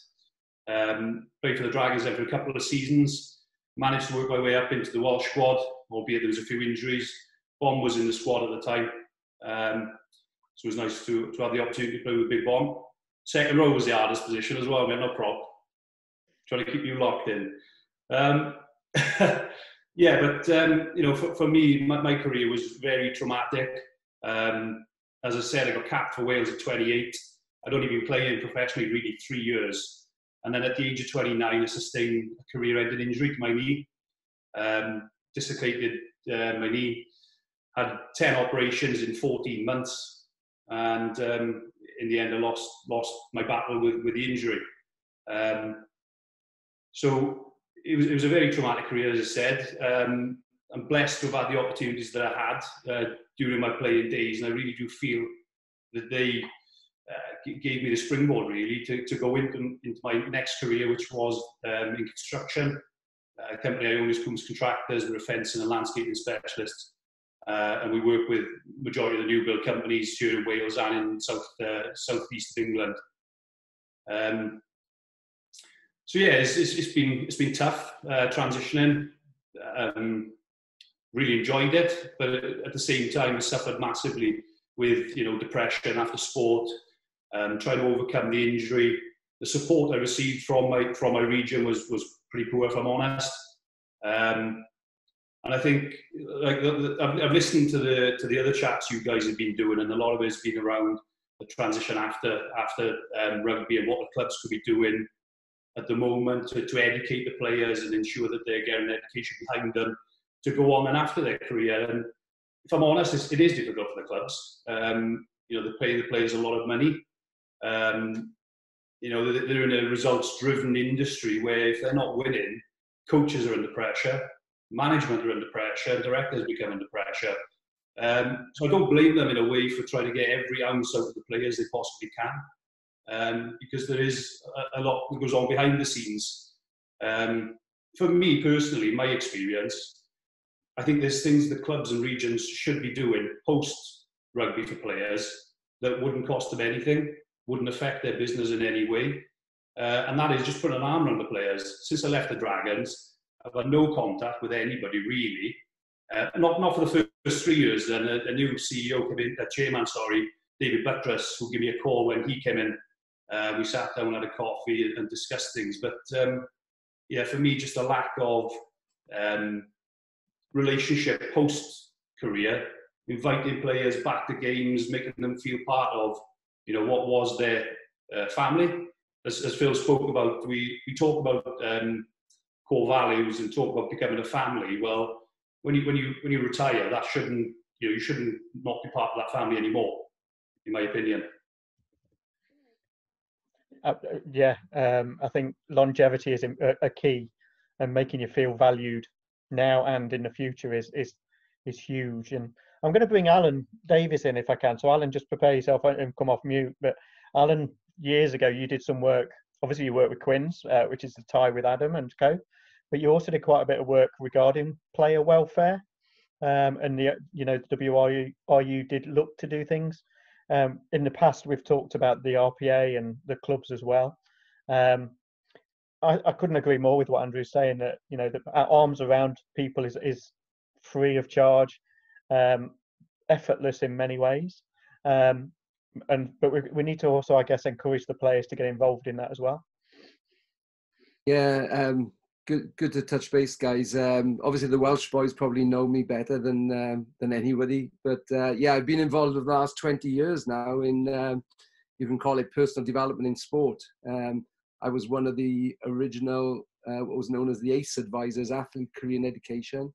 Um, played for the Dragons then for a couple of seasons. Managed to work my way up into the Welsh squad, albeit there was a few injuries. Bomb was in the squad at the time. Um, so it was nice to, to have the opportunity to play with Big Bomb. Second row was the hardest position as well. We had no prop. Trying to keep you locked in. Um, Yeah, but um, you know, for, for me, my, my, career was very traumatic. Um, as I said, I got capped for Wales at 28. I'd only been playing professionally really three years. And then at the age of 29, I sustained a career-ending injury to my knee. Um, dislocated uh, my knee, had 10 operations in 14 months. And um, in the end, I lost, lost my battle with, with the injury. Um, so it was, it was a very traumatic career, as I said. Um, I'm blessed to have had the opportunities that I had uh, during my playing days, and I really do feel that they uh, gave me the springboard really to, to go into, into my next career, which was um, in construction. A company I own is Coombs Contractors, we're a fencing and landscaping specialist. Uh, and we work with majority of the new build companies here in Wales and in south uh, southeast of England. Um, so yeah, it's, it's, it's been it's been tough uh, transitioning. Um, really enjoyed it, but at the same time, I suffered massively with you know depression after sport, um, trying to overcome the injury. The support I received from my from my region was was pretty poor, if I'm honest. Um, and I think like I've, listened to the to the other chats you guys have been doing, and a lot of it's been around the transition after after um, rugby and what the clubs could be doing at the moment to, to educate the players and ensure that they're getting education behind them to go on and after their career. And if I'm honest, it is difficult for the clubs. Um, you know, they're paying the players a lot of money. Um, you know, they're in a results-driven industry where if they're not winning, coaches are under pressure, management are under pressure, and directors become under pressure. Um, so I don't blame them in a way for trying to get every ounce out of the players they possibly can um, because there is a, a, lot that goes on behind the scenes. Um, for me personally, my experience, I think there's things that clubs and regions should be doing post rugby for players that wouldn't cost them anything, wouldn't affect their business in any way. Uh, and that is just put an arm around the players. Since I left the Dragons, I've had no contact with anybody really. Uh, not not for the first three years. Then a, a new CEO came in, a chairman, sorry, David Buttress, who gave me a call when he came in uh, we sat down, had a coffee, and discussed things. But um, yeah, for me, just a lack of um, relationship post career, inviting players back to games, making them feel part of, you know, what was their uh, family. As, as, Phil spoke about, we we talk about um, core values and talk about becoming a family. Well, when you when you when you retire, that shouldn't you know you shouldn't not be part of that family anymore, in my opinion. Uh, uh, yeah, um, I think longevity is a, a, key, and making you feel valued now and in the future is is is huge. And I'm going to bring Alan Davis in if I can. So Alan, just prepare yourself and come off mute. But Alan, years ago, you did some work. Obviously, you work with Quins, uh, which is the tie with Adam and co. But you also did quite a bit of work regarding player welfare, um, and the you know the WRU did look to do things um, in the past, we've talked about the RPA and the clubs as well. Um, I, I, couldn't agree more with what Andrew's saying. That you know, the arms around people is is free of charge, um, effortless in many ways. Um, and but we, we need to also, I guess, encourage the players to get involved in that as well. Yeah, um, good good to touch base, guys. Um, obviously, the Welsh boys probably know me better than um, than anybody, but uh, yeah, I've been involved for the last twenty years now in um, you can call it personal development in sport. Um, I was one of the original uh, what was known as the ACE advisors, athlete career and education.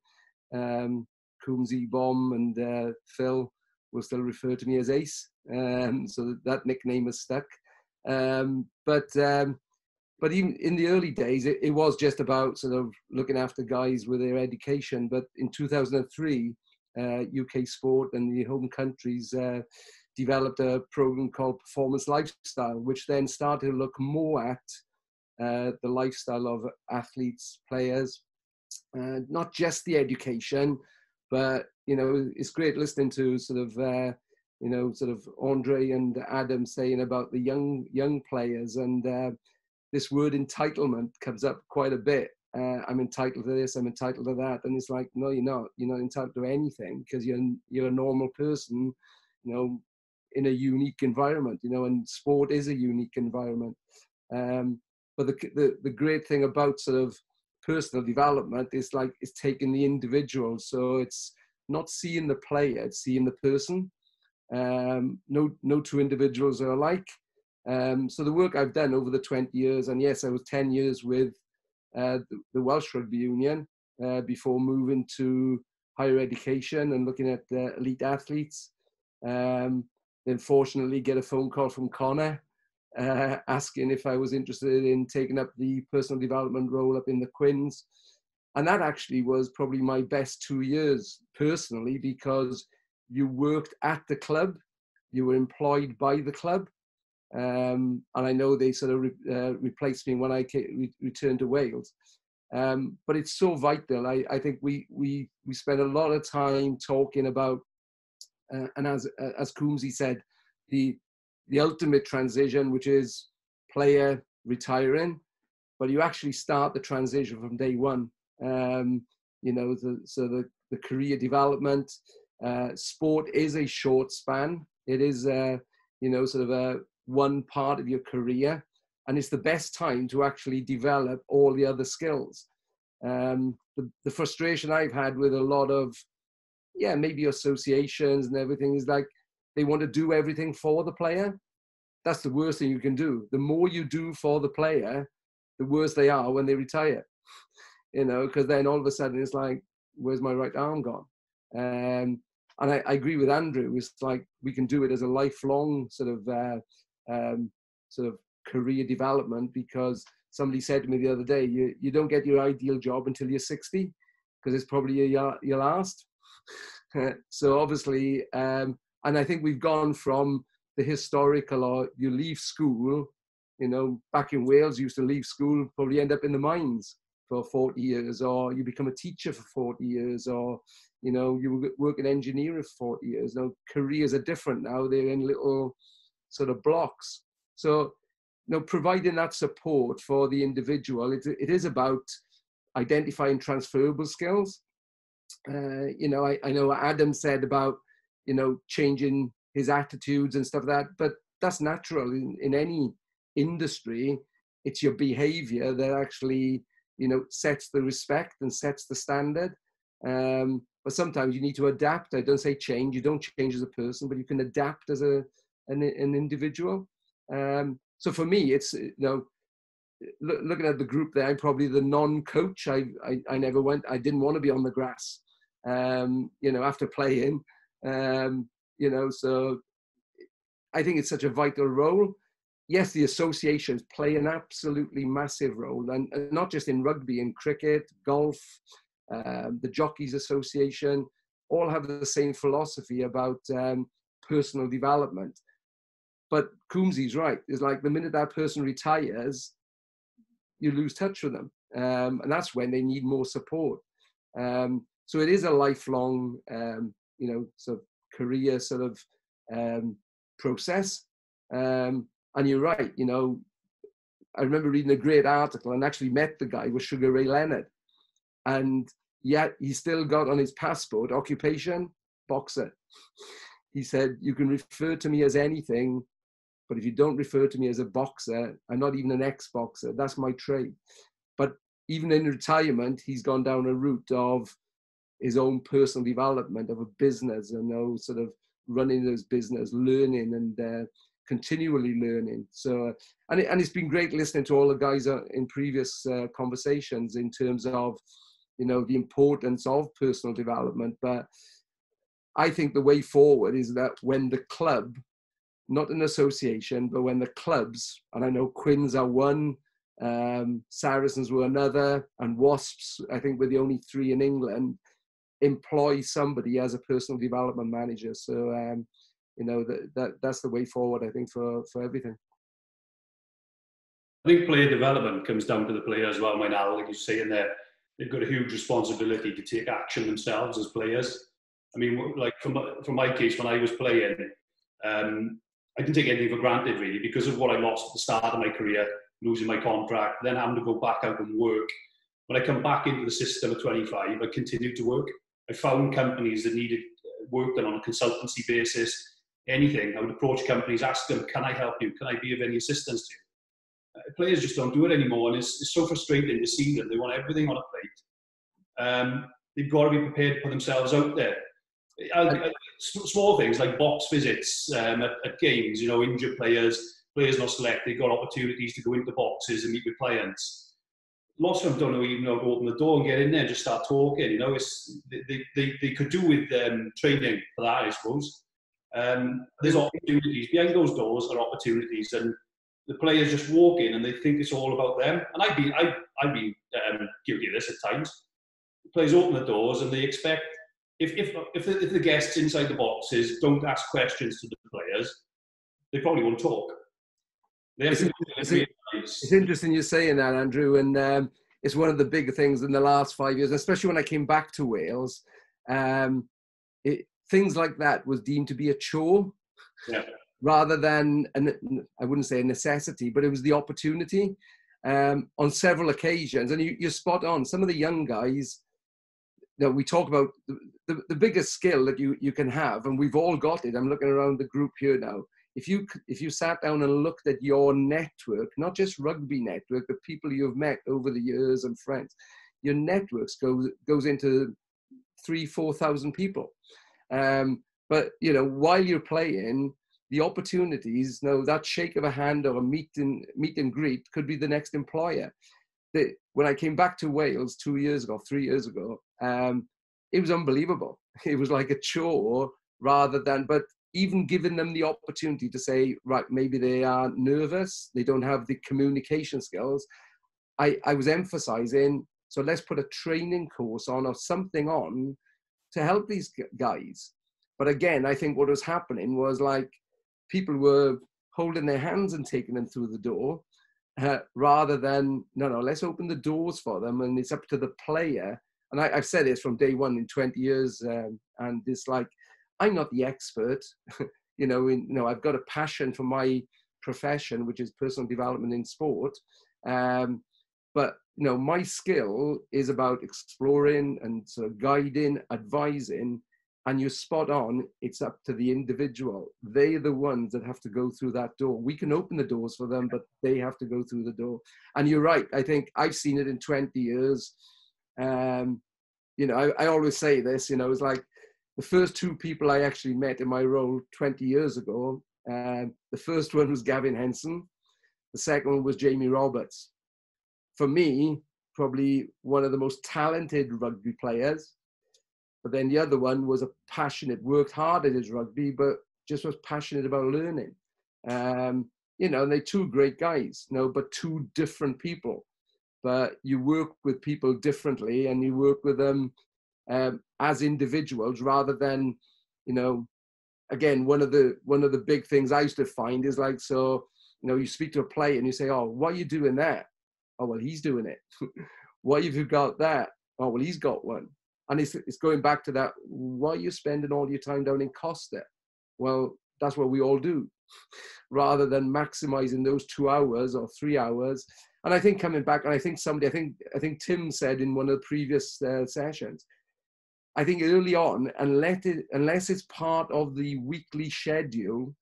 Um, Coombs Bomb and uh, Phil will still refer to me as Ace, um, so that, nickname has stuck. Um, but um, but even in the early days, it, it, was just about sort of looking after guys with their education. But in 2003, uh, UK Sport and the home countries uh, developed a program called Performance Lifestyle, which then started to look more at uh, the lifestyle of athletes, players, not just the education, but you know, it's great listening to sort of uh, you know, sort of Andre and Adam saying about the young young players and uh, this word entitlement comes up quite a bit. Uh, I'm entitled to this, I'm entitled to that, and it's like, no, you're not. You're not entitled to anything because you're you're a normal person, you know, in a unique environment, you know, and sport is a unique environment. Um, but the, the the great thing about sort of personal development is like it's taking the individual. So it's not seeing the player, it's seeing the person. Um, no, no two individuals are alike. Um, so the work I've done over the 20 years, and yes, I was 10 years with uh, the, Welsh Rugby Union uh, before moving to higher education and looking at elite athletes. Um, then fortunately get a phone call from Connor uh, asking if I was interested in taking up the personal development role up in the Quins. And that actually was probably my best two years personally because you worked at the club, you were employed by the club. Um, and I know they sort of re- uh, replaced me when I came, re- returned to Wales. Um, but it's so vital. I, I think we, we, we spend a lot of time talking about, uh, and as, uh, as Coombsy said, the, the ultimate transition, which is player retiring, but you actually start the transition from day one. Um, you know, the, so the, the career development, uh, sport is a short span. It is, uh, you know, sort of a one part of your career, and it's the best time to actually develop all the other skills. Um, the, the frustration I've had with a lot of, yeah, maybe associations and everything is like they want to do everything for the player. That's the worst thing you can do. The more you do for the player, the worse they are when they retire. You know, because then all of a sudden it's like, where's my right arm gone? Um, and I, I, agree with Andrew. It's like we can do it as a lifelong sort of uh, um, sort of career development because somebody said to me the other day, you, you don't get your ideal job until you're 60 because it's probably your, your last. so obviously, um, and I think we've gone from the historical or you leave school, you know, back in Wales, you used to leave school, probably end up in the mines for 40 years, or you become a teacher for 40 years, or, you know, you work in engineering for 40 years. Now, careers are different now. They're in little sort of blocks. So, you know, providing that support for the individual, it, it is about identifying transferable skills. Uh, you know, I, I know Adam said about you know, changing his attitudes and stuff like that. But that's natural in, in any industry. It's your behavior that actually, you know, sets the respect and sets the standard. Um, but sometimes you need to adapt. I don't say change. You don't change as a person, but you can adapt as a an, an individual. Um, so for me, it's you know, look, looking at the group there, I'm probably the non-coach. I, I, I never went. I didn't want to be on the grass. Um, you know, after playing, um, you know, so I think it's such a vital role. Yes, the associations play an absolutely massive role, and, not just in rugby, in cricket, golf, um, the Jockeys Association, all have the same philosophy about um, personal development. But Coombsy's right. It's like the minute that person retires, you lose touch with them. Um, and that's when they need more support. Um, so it is a lifelong um, you know sort of career sort of um, process. Um, and you're right, you know, I remember reading a great article and actually met the guy with Sugar Ray Leonard, and yet he still got on his passport occupation boxer. He said, "You can refer to me as anything, but if you don't refer to me as a boxer, I'm not even an ex-boxer. That's my trade." But even in retirement, he's gone down a route of his own personal development of a business and you know sort of running his business, learning and uh, continually learning. So, and, it, and it's been great listening to all the guys uh, in previous uh, conversations in terms of, you know, the importance of personal development. But I think the way forward is that when the club, not an association, but when the clubs, and I know Quins are one, um, Saracens were another, and Wasps, I think, were the only three in England employ somebody as a personal development manager. So, um, you know, that, that that's the way forward, I think, for, for everything. I think player development comes down to the player as well, Now, like you say in there, they've got a huge responsibility to take action themselves as players. I mean, like from, from my case, when I was playing, um, I didn't take anything for granted really because of what I lost at the start of my career, losing my contract, then having to go back out and work. When I come back into the system at 25, I continued to work. I found companies that needed uh, work done on a consultancy basis, anything. I would approach companies, ask them, can I help you? Can I be of any assistance to you? Uh, players just don't do it anymore, and it's, it's so frustrating to see them. They want everything on a plate. Um, they've got to be prepared to put themselves out there. I, I, small things like box visits um, at, at, games, you know, injured players, players not selected, they've got opportunities to go into boxes and meet with clients. Lots of them don't know even know to open the door and get in there and just start talking. You know, it's they, they, they could do with um, training for that, I suppose. Um, there's opportunities behind those doors are opportunities, and the players just walk in and they think it's all about them. And I've been I, I've been um, guilty of this at times. The players open the doors and they expect if if if the, if the guests inside the boxes don't ask questions to the players, they probably won't talk. It's, it's, it's, interesting you're saying that, Andrew, and um, it's one of the big things in the last five years, especially when I came back to Wales. Um, it, things like that was deemed to be a chore yeah. rather than an, I wouldn't say a necessity, but it was the opportunity um, on several occasions. And you, are spot on. Some of the young guys that we talk about the, the, the, biggest skill that you, you can have, and we've all got it. I'm looking around the group here now. If you if you sat down and looked at your network, not just rugby network, but people you've met over the years and friends, your networks goes goes into three four thousand people. Um, but you know, while you're playing, the opportunities, you know, that shake of a hand or a meet and meet and greet could be the next employer. The, when I came back to Wales two years ago, three years ago, um, it was unbelievable. It was like a chore rather than, but even giving them the opportunity to say, right, maybe they are nervous, they don't have the communication skills. I, I was emphasizing, so let's put a training course on or something on to help these guys. But again, I think what was happening was like people were holding their hands and taking them through the door uh, rather than, no, no, let's open the doors for them and it's up to the player. And I, have said this from day one in 20 years, um, and it's like, I'm not the expert. you know, in, you know, I've got a passion for my profession, which is personal development in sport. Um, but you know, my skill is about exploring and sort of guiding, advising, and you're spot on. It's up to the individual. They're the ones that have to go through that door. We can open the doors for them, but they have to go through the door. And you're right. I think I've seen it in 20 years. Um, you know, I, I always say this. You know, it's like the first two people I actually met in my role 20 years ago. Um, the first one was Gavin Henson. The second one was Jamie Roberts for me, probably one of the most talented rugby players. But then the other one was a passionate, worked hard at his rugby, but just was passionate about learning. Um, you know, and they're two great guys, you know, but two different people. But you work with people differently and you work with them um, as individuals rather than, you know, again, one of the one of the big things I used to find is like, so, you know, you speak to a player and you say, oh, what are you doing there? Oh, well, he's doing it. Why have you got that? Oh, well, he's got one. And it's, it's going back to that, why are you spending all your time down in Costa? Well, that's what we all do, rather than maximizing those two hours or three hours. And I think coming back, and I think somebody, I think, I think Tim said in one of the previous uh, sessions, I think early on, unless, it, unless it's part of the weekly schedule,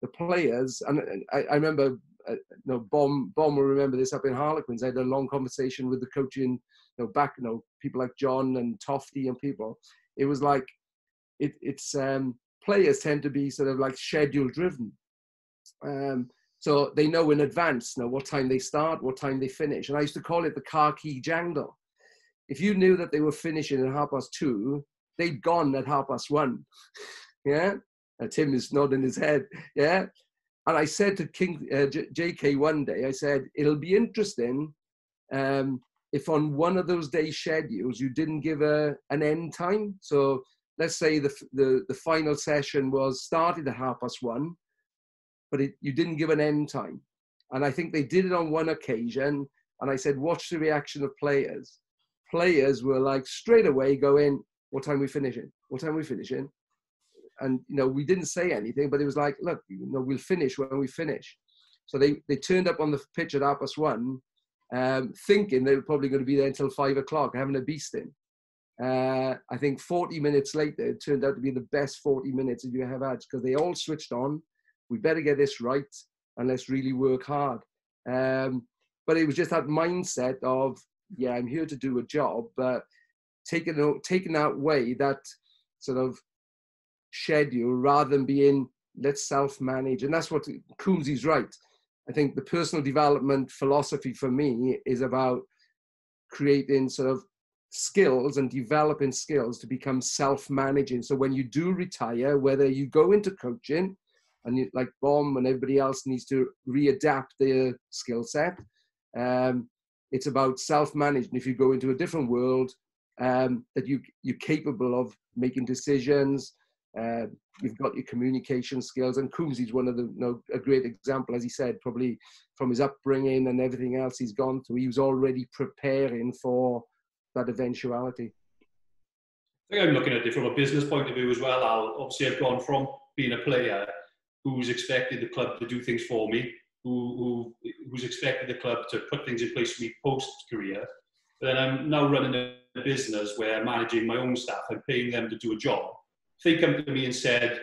the players, and I, I remember uh, know, Bomb Bomb will remember this up in Harlequins. I had a long conversation with the coaching, you know, back, you know, people like John and Tofty and people. It was like, it, it's um, players tend to be sort of like schedule driven. Um, so they know in advance, you know, what time they start, what time they finish. And I used to call it the car key jangle. If you knew that they were finishing at half past two, they'd gone at half past one. yeah. Tim is nodding his head. Yeah. And I said to King uh, JK one day, I said, it'll be interesting um, if on one of those day schedules you didn't give a, an end time. So let's say the, the, the final session was started at half past one, but it, you didn't give an end time. And I think they did it on one occasion. And I said, watch the reaction of players. Players were like straight away going, what time we finishing? What time we finishing? And you know we didn't say anything, but it was like, look, you know, we'll finish when we finish. So they they turned up on the pitch at half one, um, thinking they were probably going to be there until five o'clock, having a beast in. Uh, I think 40 minutes later, it turned out to be the best 40 minutes that you have had because they all switched on. We better get this right and let's really work hard. Um, but it was just that mindset of, yeah, I'm here to do a job, but taking taking that way, that sort of schedule, rather than being let's self-manage, and that's what Coombsy's right. I think the personal development philosophy for me is about creating sort of skills and developing skills to become self-managing. So when you do retire, whether you go into coaching and you, like Bomb and everybody else needs to readapt their skill set, um, it's about self-management. If you go into a different world, um, that you you're capable of making decisions. Uh, you've got your communication skills, and Coombs is one of the you know, a great example, as he said, probably from his upbringing and everything else he's gone through. He was already preparing for that eventuality. I think I'm looking at it from a business point of view as well. I'll, obviously, I've gone from being a player who's expected the club to do things for me, who, who who's expected the club to put things in place for me post career. Then I'm now running a business where I'm managing my own staff and paying them to do a job. They come to me and said,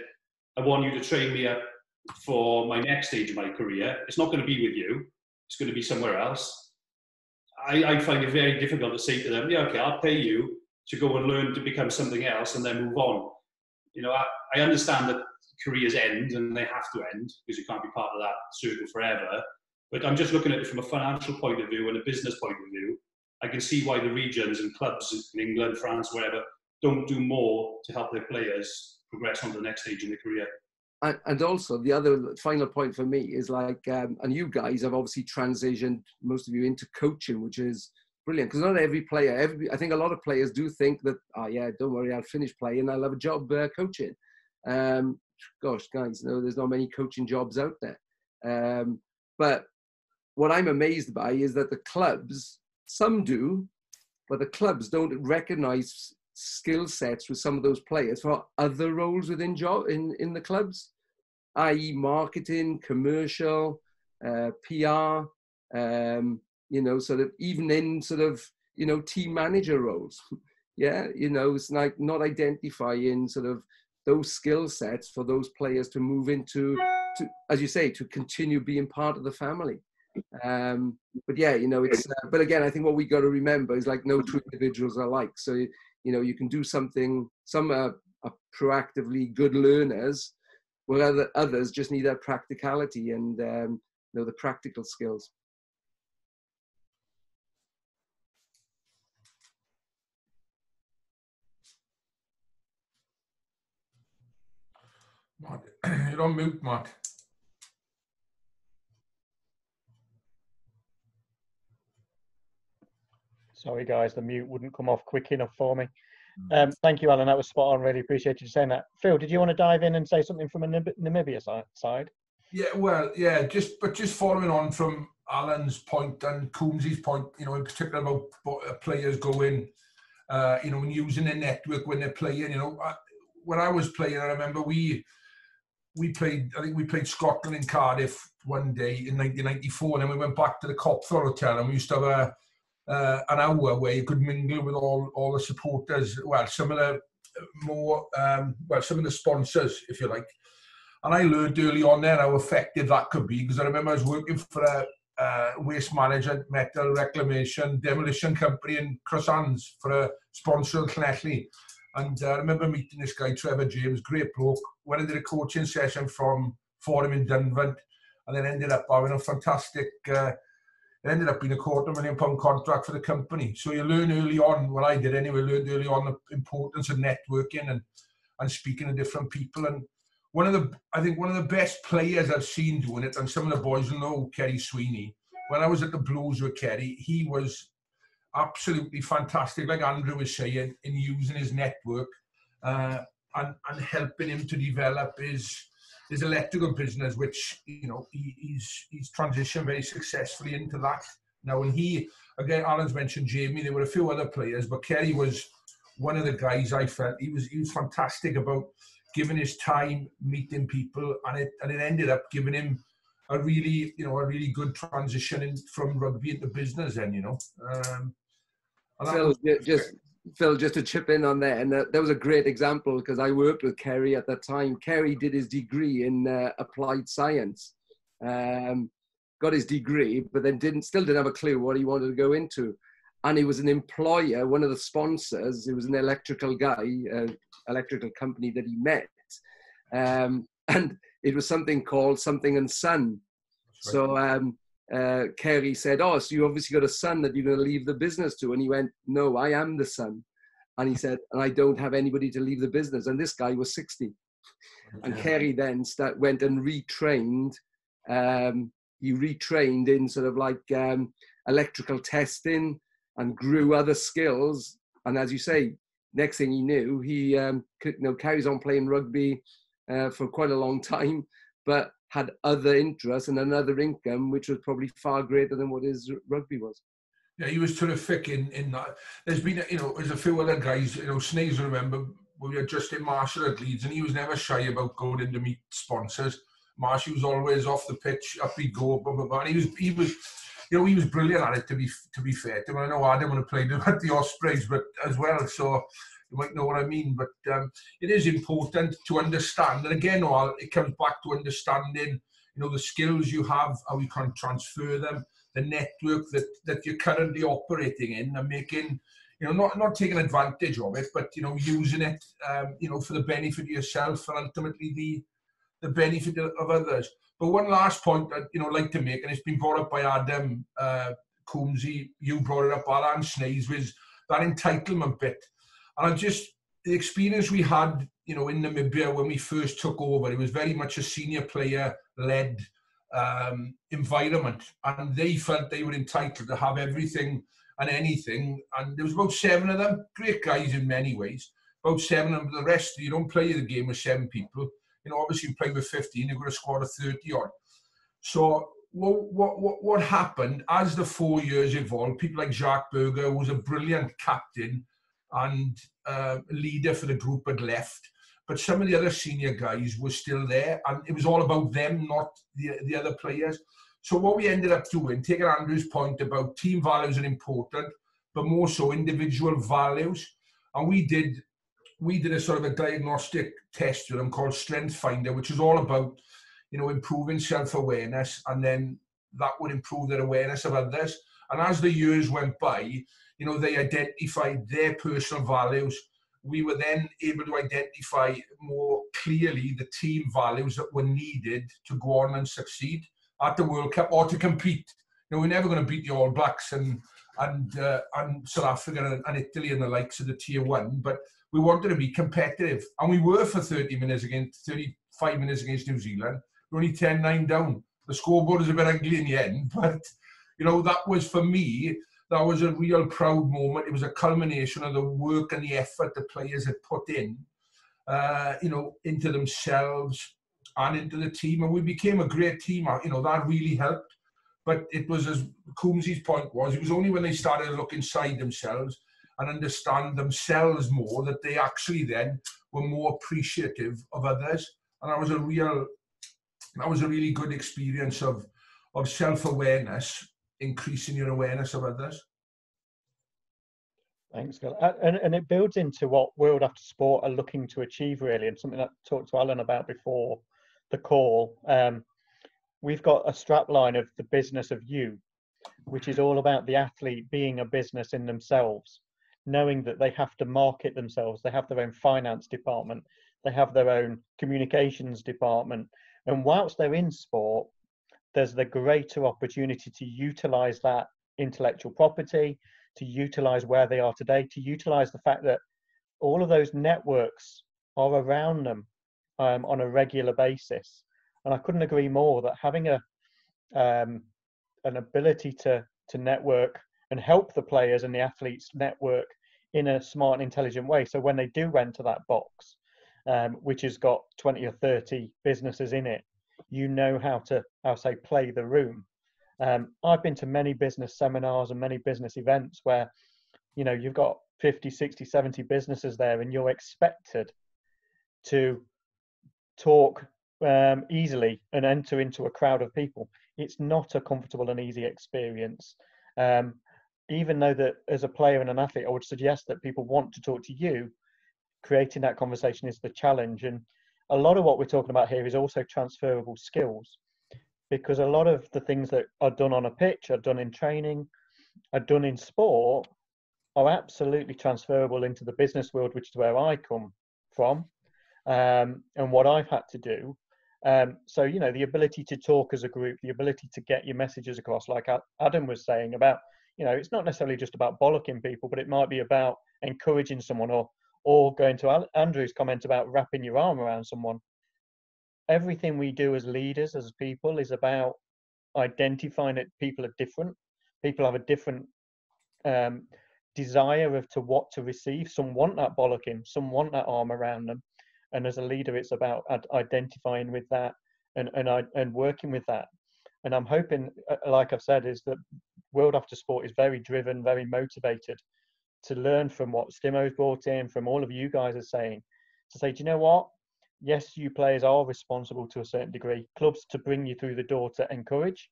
"I want you to train me up for my next stage of my career," it's not going to be with you. It's going to be somewhere else I, I find it very difficult to say to them, yeah, okay, I'll pay you to go and learn to become something else and then move on. You know, I, I understand that careers end and they have to end because you can't be part of that circle forever. But I'm just looking at it from a financial point of view and a business point of view. I can see why the regions and clubs in England, France, wherever, don't do more to help their players progress on to the next stage in their career and, and also the other final point for me is like, um, and you guys have obviously transitioned most of you into coaching, which is brilliant because not every player, every I think a lot of players do think that, oh yeah, don't worry, I'll finish playing, I'll have a job uh, coaching. Um, gosh, guys, no, there's not many coaching jobs out there. Um, but what I'm amazed by is that the clubs, some do, but the clubs don't recognize skill sets with some of those players for other roles within job in, in the clubs, i.e., marketing, commercial, uh, PR, um, you know, sort of even in sort of you know team manager roles. yeah, you know, it's like not identifying sort of those skill sets for those players to move into, to, as you say, to continue being part of the family. Um, but yeah, you know, it's. Uh, but again, I think what we got to remember is like no two individuals are alike. So you know you can do something some are, are proactively good learners where other, others just need that practicality and um, you know the practical skills Mark, you're on mute, Mark. Sorry, guys, the mute wouldn't come off quick enough for me. Mm. Um, thank you, Alan. That was spot on. Really appreciate you saying that. Phil, did you want to dive in and say something from a Namibia side? Yeah, well, yeah, just but just following on from Alan's point and Coombsy's point, you know, in particular about uh, players going, uh, you know, and using their network when they're playing. You know, I, when I was playing, I remember we we played. I think we played Scotland in Cardiff one day in 1994, and then we went back to the Copthorne Hotel, and we used to have a uh, an hour where you could mingle with all, all the supporters, well, some of the uh, more, um, well, some of the sponsors, if you like. And I learned early on there how effective that could be because I remember I was working for a uh, waste management, metal reclamation, demolition company in Croissants for a sponsor of Llanelli. And uh, I remember meeting this guy, Trevor James, great bloke, went into a coaching session from Forum in Dunvant and then ended up having a fantastic uh, it ended up being a quarter million pound contract for the company. So you learn early on, what I did anyway, learned early on the importance of networking and, and speaking to different people. And one of the, I think one of the best players I've seen doing it, and some of the boys know Ceri Sweeney. When I was at the Blues with Ceri, he was absolutely fantastic, like Andrew was saying, in using his network uh, and, and helping him to develop his his electrical business, which you know he, he's he's transitioned very successfully into that now. And he again, Alan's mentioned Jamie. There were a few other players, but Ceri was one of the guys I felt he was he was fantastic about giving his time, meeting people, and it and it ended up giving him a really you know a really good transition in, from rugby into business. Then you know. Um, just Phil, just to chip in on that, and that, that was a great example because I worked with Ceri at that time. Ceri did his degree in uh, applied science, um, got his degree, but then didn't still didn't have a clue what he wanted to go into. And he was an employer, one of the sponsors. It was an electrical guy, uh, electrical company that he met, um, and it was something called something and Son. Right. So um, uh, Ceri said, "Oh, so you obviously got a son that you're going to leave the business to," and he went, "No, I am the son." And he said, "And I don't have anybody to leave the business." And this guy was 60. And Ceri then start, went and retrained um, he retrained in sort of like um, electrical testing and grew other skills. And as you say, next thing he knew, he um, could, you know, carries on playing rugby uh, for quite a long time, but had other interests and another income, which was probably far greater than what his rugby was. Yeah, he was terrific in, in that. There's been, you know, there's a few other guys, you know, Snays, remember, we had Justin Marshall at Leeds, and he was never shy about going in to meet sponsors Marshy was always off the pitch, up he'd go, blah, blah, blah. And he was, he was, you know, he was brilliant at it. To be to be fair to him, I know Adam would have played at the Ospreys, but as well, so you might know what I mean. But um, it is important to understand, and again, all it comes back to understanding, you know, the skills you have, how you can transfer them, the network that that you're currently operating in, and making you know, not not taking advantage of it, but you know, using it, um, you know, for the benefit of yourself and ultimately the the benefit of others. But one last point that you know like to make, and it's been brought up by Adam uh, Coombsy, you brought it up, Alan Snays, was that entitlement bit. And I just the experience we had, you know, in Namibia when we first took over, it was very much a senior player led um, environment, and they felt they were entitled to have everything and anything. And there was about seven of them, great guys in many ways. About seven of them. The rest, you don't play the game with seven people you know, obviously you play with 15, you've got a squad of 30 on. So what, what, what, what happened as the four years evolved, people like Jacques Burger, who was a brilliant captain and uh, leader for the group, had left. But some of the other senior guys were still there, and it was all about them, not the, the other players. So what we ended up doing, taking Andrew's point about team values are important, but more so individual values. And we did we did a sort of a diagnostic test with them called Strength Finder, which is all about, you know, improving self-awareness, and then that would improve their awareness of others. And as the years went by, you know, they identified their personal values. We were then able to identify more clearly the team values that were needed to go on and succeed at the World Cup or to compete. You know, we're never going to beat the All Blacks and and uh, and South Africa and, and Italy and the likes of the tier one, but we wanted to be competitive. And we were for 30 minutes against 35 minutes against New Zealand. We're only 10 9 down. The scoreboard is a bit ugly in the end, but you know, that was for me, that was a real proud moment. It was a culmination of the work and the effort the players had put in, uh, you know, into themselves and into the team. And we became a great team. You know, that really helped. But it was as Coombsy's point was, it was only when they started to look inside themselves and understand themselves more that they actually then were more appreciative of others and that was a real that was a really good experience of of self-awareness increasing your awareness about this. Thanks, Scott. And, and it builds into what World After Sport are looking to achieve, really, and something I talked to Alan about before the call. Um, we've got a strap line of the business of you, which is all about the athlete being a business in themselves knowing that they have to market themselves, they have their own finance department, they have their own communications department. And whilst they're in sport, there's the greater opportunity to utilize that intellectual property, to utilize where they are today, to utilize the fact that all of those networks are around them um, on a regular basis. And I couldn't agree more that having a um, an ability to to network and help the players and the athletes network in a smart and intelligent way. So when they do enter that box, um, which has got 20 or 30 businesses in it, you know how to, I'll say, play the room. Um, I've been to many business seminars and many business events where, you know, you've got 50, 60, 70 businesses there and you're expected to talk um, easily and enter into a crowd of people. It's not a comfortable and easy experience. Um, even though that as a player and an athlete, I would suggest that people want to talk to you, creating that conversation is the challenge. And a lot of what we're talking about here is also transferable skills. because a lot of the things that are done on a pitch are done in training, are done in sport, are absolutely transferable into the business world, which is where I come from, um, and what I've had to do. Um, so you know, the ability to talk as a group, the ability to get your messages across, like Adam was saying about, you know, it's not necessarily just about bollocking people, but it might be about encouraging someone or or going to Andrew's comment about wrapping your arm around someone. Everything we do as leaders, as people, is about identifying that people are different. People have a different um, desire of to what to receive. Some want that bollocking, some want that arm around them, and as a leader, it's about identifying with that and and and working with that. And I'm hoping, uh, like I've said, is that World After Sport is very driven, very motivated to learn from what Stimo's brought in, from all of you guys are saying, to say, do you know what? Yes, you players are responsible to a certain degree. Clubs to bring you through the door to encourage,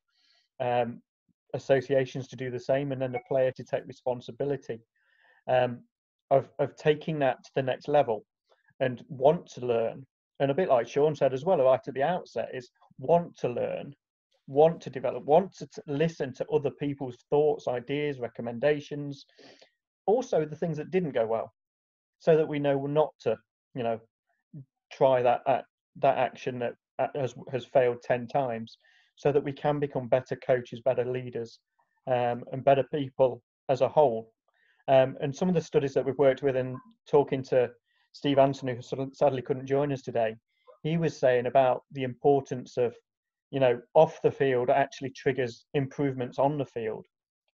um, associations to do the same, and then the player to take responsibility um, of of taking that to the next level and want to learn. And a bit like Sean said as well, right at the outset, is want to learn, want to develop, want to t- listen to other people's thoughts, ideas, recommendations, also the things that didn't go well, so that we know not to, you know, try that uh, that action that has has failed ten times, so that we can become better coaches, better leaders, um, and better people as a whole. Um, and some of the studies that we've worked with and talking to Steve Anthony, who sadly couldn't join us today, he was saying about the importance of, you know, off the field actually triggers improvements on the field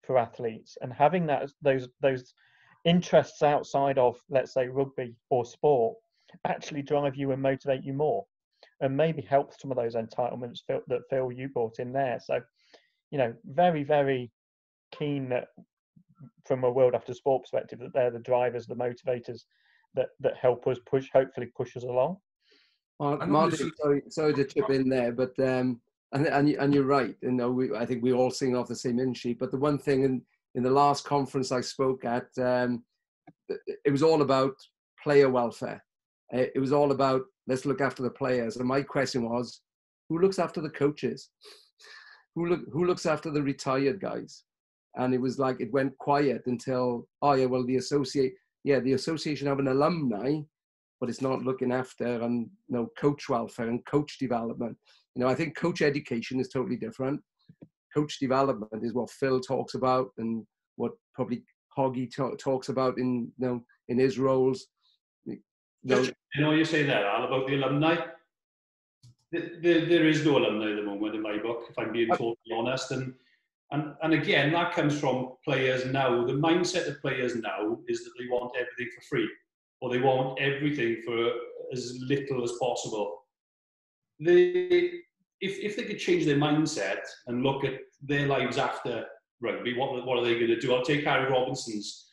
for athletes and having that those those interests outside of let's say rugby or sport actually drive you and motivate you more and maybe help some of those entitlements that Phil you brought in there. So you know very very keen that from a world after sport perspective that they're the drivers the motivators that that help us push hopefully push us along. Well, Martin, sorry, sorry to chip in there, but um, and and and you're right. You know, we, I think we all sing off the same in sheet. But the one thing in in the last conference I spoke at, um, it was all about player welfare. It was all about let's look after the players. And my question was, who looks after the coaches? Who look who looks after the retired guys? And it was like it went quiet until oh yeah, well the associate yeah the association have an alumni, but it's not looking after and you know coach welfare and coach development. You know, I think coach education is totally different. Coach development is what Phil talks about and what probably Hoggy talks about in you know in his roles. You know, you know you say that Al about the alumni. There, there is no alumni at the moment in my book, if I'm being uh, totally honest. And and and again, that comes from players now. The mindset of players now is that they want everything for free, or they want everything for as little as possible they, if, if they could change their mindset and look at their lives after rugby, what, what are they going to do? I'll take Harry Robinson's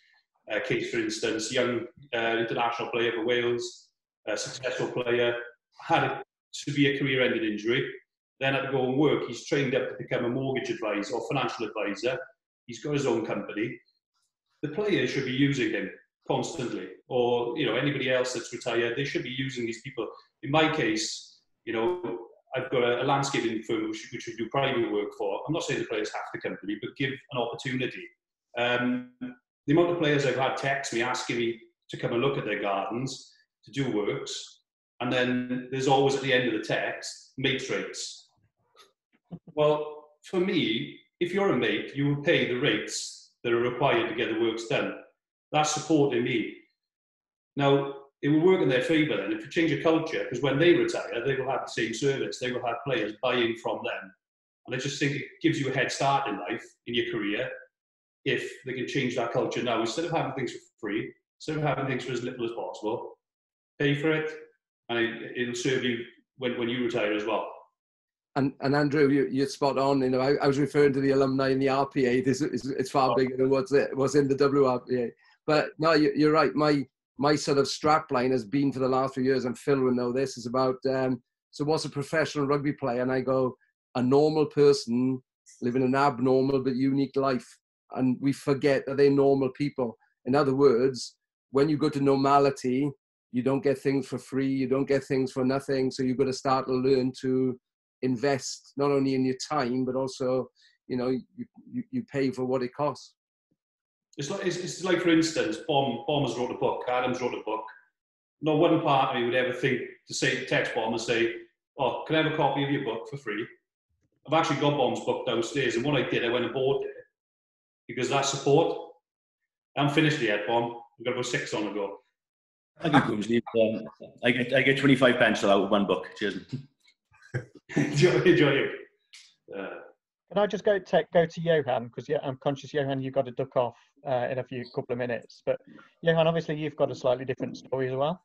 uh, case, for instance, young uh, international player for Wales, a successful player, had a severe career-ending injury, then had to go and work. He's trained up to become a mortgage advisor or financial advisor. He's got his own company. The players should be using him constantly, or you know anybody else that's retired, they should be using these people. In my case, you know, I've got a, a landscaping firm which, which we do private work for. I'm not saying the players have to come but give an opportunity. Um, the amount of players I've had text me asking me to come and look at their gardens, to do works, and then there's always at the end of the text, mate rates. Well, for me, if you're a mate, you will pay the rates that are required to get the works done. That's supporting me. Now, it will work in their favour then if you change a culture, because when they retire, they will have the same service, they will have players buying from them. And I just think it gives you a head start in life, in your career, if they can change that culture now. Instead of having things for free, instead of having things for as little as possible, pay for it, and it, will serve you when, when you retire as well. And, and Andrew, you, you're spot on. You know, I, I was referring to the alumni in the RPA. This is it's far oh. bigger than what's it was in the WRPA. But no, you, you're right. My my sort of strapline has been for the last few years, and Phil will know this, is about um, so what's a professional rugby player? And I go, a normal person living an abnormal but unique life. And we forget that they're normal people. In other words, when you go to normality, you don't get things for free, you don't get things for nothing. So you've got to start to learn to invest not only in your time but also you know you, you, you pay for what it costs. It's like, it's, it's like for instance, Bomb Bombers wrote a book, Adams wrote a book. No one part of me would ever think to say text Bomb and say, "Oh, can I have a copy of your book for free?" I've actually got Bomb's book downstairs, and what I did, I went and bought it because that support. I'm finished yet, Bomb. We've got about six on to go. You, Coombsley. Um, I get I get 25 pence out of one book. Cheers. enjoy, enjoy it. Uh, Can I just go take, go to Johan because yeah, I'm conscious, Johan, you've got to duck off uh, in a few couple of minutes. But Johan, obviously, you've got a slightly different story as well.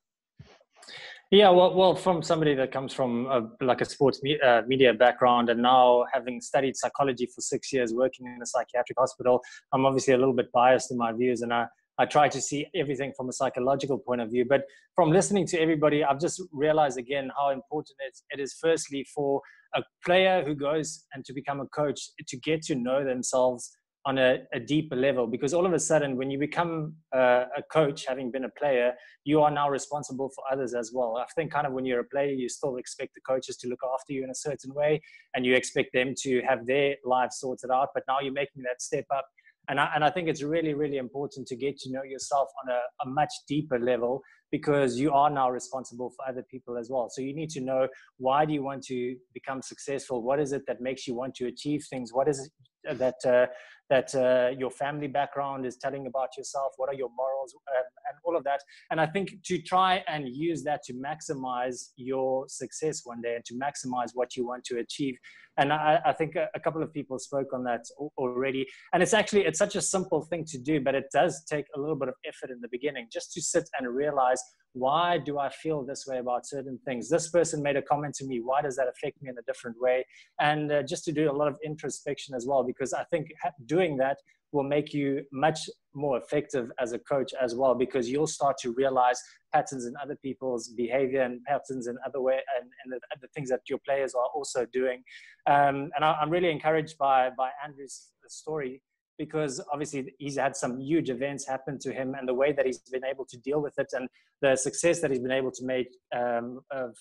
Yeah, well, well, from somebody that comes from a, like a sports me, uh, media background, and now having studied psychology for six years, working in a psychiatric hospital, I'm obviously a little bit biased in my views, and I I try to see everything from a psychological point of view. But from listening to everybody, I've just realized again how important it is, firstly, for a player who goes and to become a coach to get to know themselves on a, a deeper level. Because all of a sudden, when you become a, a coach, having been a player, you are now responsible for others as well. I think kind of when you're a player, you still expect the coaches to look after you in a certain way and you expect them to have their lives sorted out. But now you're making that step up and I, and I think it's really, really important to get to know yourself on a, a much deeper level because you are now responsible for other people as well. So you need to know why do you want to become successful? What is it that makes you want to achieve things? What is it that uh, that uh, your family background is telling about yourself? What are your morals um, and all of that? And I think to try and use that to maximize your success one day and to maximize what you want to achieve and I, I think a, a, couple of people spoke on that already. And it's actually it's such a simple thing to do, but it does take a little bit of effort in the beginning just to sit and realize why do I feel this way about certain things? This person made a comment to me. Why does that affect me in a different way? And uh, just to do a lot of introspection as well, because I think doing that will make you much more effective as a coach as well because you'll start to realize patterns in other people's behavior and patterns in other way and, and the, the things that your players are also doing um, and I, am really encouraged by by andrew's story because obviously he's had some huge events happen to him and the way that he's been able to deal with it and the success that he's been able to make um, of,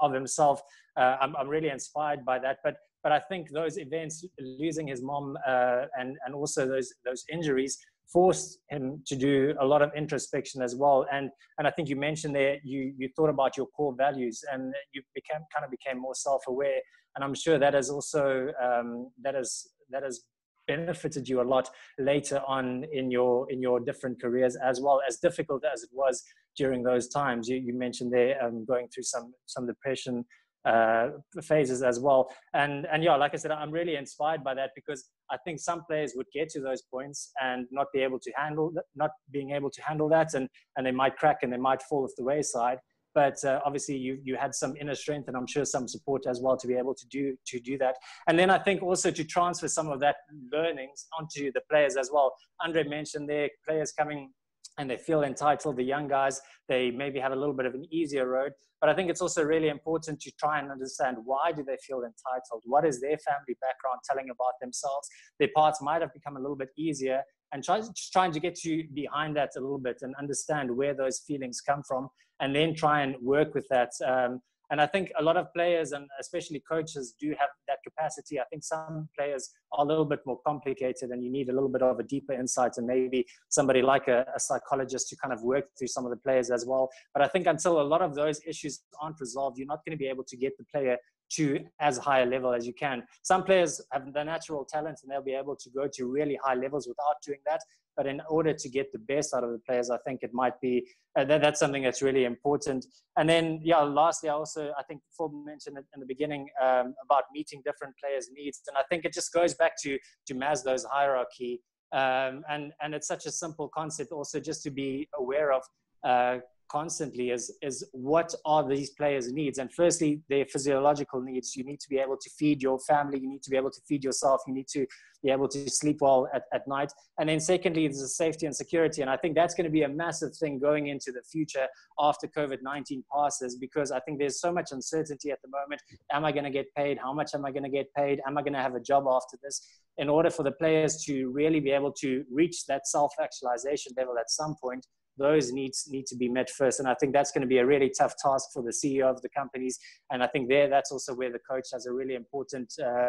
of himself uh, I'm, I'm really inspired by that but but I think those events, losing his mom, uh, and and also those those injuries, forced him to do a lot of introspection as well. And and I think you mentioned there you you thought about your core values and you became kind of became more self-aware. And I'm sure that has also um, that has that has benefited you a lot later on in your in your different careers as well as difficult as it was during those times you, you mentioned there um, going through some some depression uh, phases as well. And and yeah, like I said, I'm really inspired by that because I think some players would get to those points and not be able to handle, not being able to handle that, and and they might crack and they might fall off the wayside. But uh, obviously, you you had some inner strength, and I'm sure some support as well to be able to do to do that. And then I think also to transfer some of that learnings onto the players as well. Andre mentioned there players coming and they feel entitled. The young guys, they maybe have a little bit of an easier road. But I think it's also really important to try and understand why do they feel entitled? What is their family background telling about themselves? Their paths might have become a little bit easier and try, just trying to get you behind that a little bit and understand where those feelings come from and then try and work with that. Um, and I think a lot of players and especially coaches do have that capacity. I think some players are a little bit more complicated and you need a little bit of a deeper insight and maybe somebody like a, a, psychologist to kind of work through some of the players as well. But I think until a lot of those issues aren't resolved, you're not going to be able to get the player to as high a level as you can. Some players have the natural talent and they'll be able to go to really high levels without doing that. But in order to get the best out of the players, I think it might be uh, that, that's something that's really important. And then, yeah, lastly, I also I think Phil mentioned in the beginning um, about meeting different players' needs, and I think it just goes back to to Maslow's hierarchy. Um, and and it's such a simple concept, also just to be aware of. Uh, constantly is is what are these players needs? And firstly their physiological needs. You need to be able to feed your family. You need to be able to feed yourself. You need to be able to sleep well at, at night. And then secondly there's a safety and security. And i think that's going to be a massive thing going into the future after covid-19 passes because i think there's so much uncertainty at the moment. Am i going to get paid? How much am i going to get paid? Am i going to have a job after this? In order for the players to really be able to reach that self-actualization level at some point those needs need to be met first. And I think that's going to be a really tough task for the CEO of the companies. And I think there, that's also where the coach has a really important uh,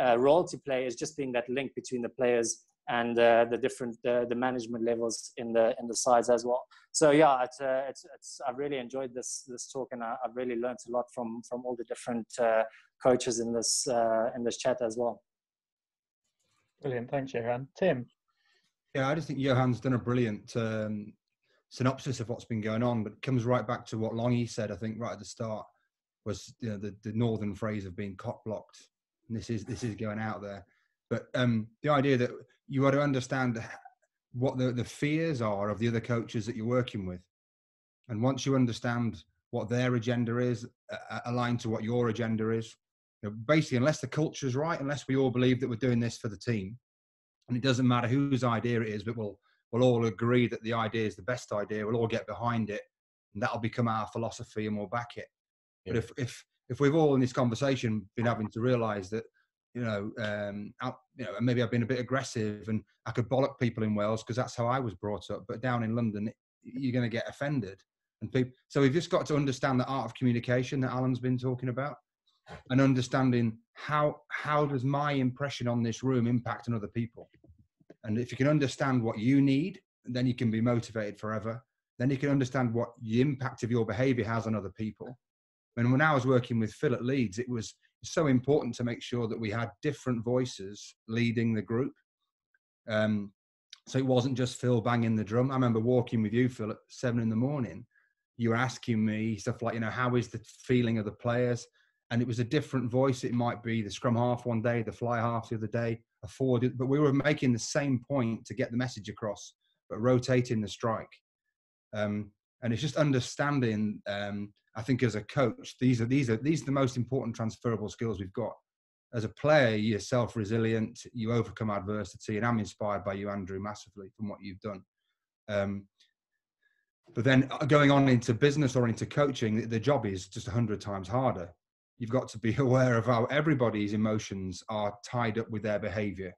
uh, role to play is just being that link between the players and uh, the different uh, the management levels in the in the sides as well. So yeah, it's, uh, it's, it's I've really enjoyed this this talk and I, have really learned a lot from from all the different uh, coaches in this uh, in this chat as well. Brilliant, thanks, Johan. Tim. Yeah, I just think Johan's done a brilliant um, synopsis of what's been going on, but comes right back to what Longy said. I think right at the start was you know the, the northern phrase of being cock blocked. And this is this is going out there, but um, the idea that you got to understand what the, the fears are of the other coaches that you're working with. And once you understand what their agenda is, uh, aligned to what your agenda is, you know, basically, unless the culture is right, unless we all believe that we're doing this for the team, and it doesn't matter whose idea it is, but we'll we'll all agree that the idea is the best idea. We'll all get behind it, and that'll become our philosophy, and we'll back it. Yeah. But if if if we've all in this conversation been having to realise that you know, um, out, you know, maybe I've been a bit aggressive and I could bollock people in Wales because that's how I was brought up. But down in London, you're going to get offended. And people, so we've just got to understand the art of communication that Alan's been talking about, and understanding how how does my impression on this room impact on other people. And if you can understand what you need, then you can be motivated forever. Then you can understand what the impact of your behaviour has on other people. And when I was working with Phil at Leeds, it was so important to make sure that we had different voices leading the group. Um, so it wasn't just Phil banging the drum. I remember walking with you, Phil, at seven in the morning. You were asking me stuff like, you know, how is the feeling of the players? And it was a different voice. It might be the scrum half one day, the fly half the other day, a forward. But we were making the same point to get the message across, but rotating the strike. Um, and it's just understanding um, I think as a coach, these are these are these are the most important transferable skills we've got. As a player, you're self-resilient, you overcome adversity, and I'm inspired by you, Andrew, massively from what you've done. Um, but then going on into business or into coaching, the job is just a hundred times harder. You've got to be aware of how everybody's emotions are tied up with their behaviour,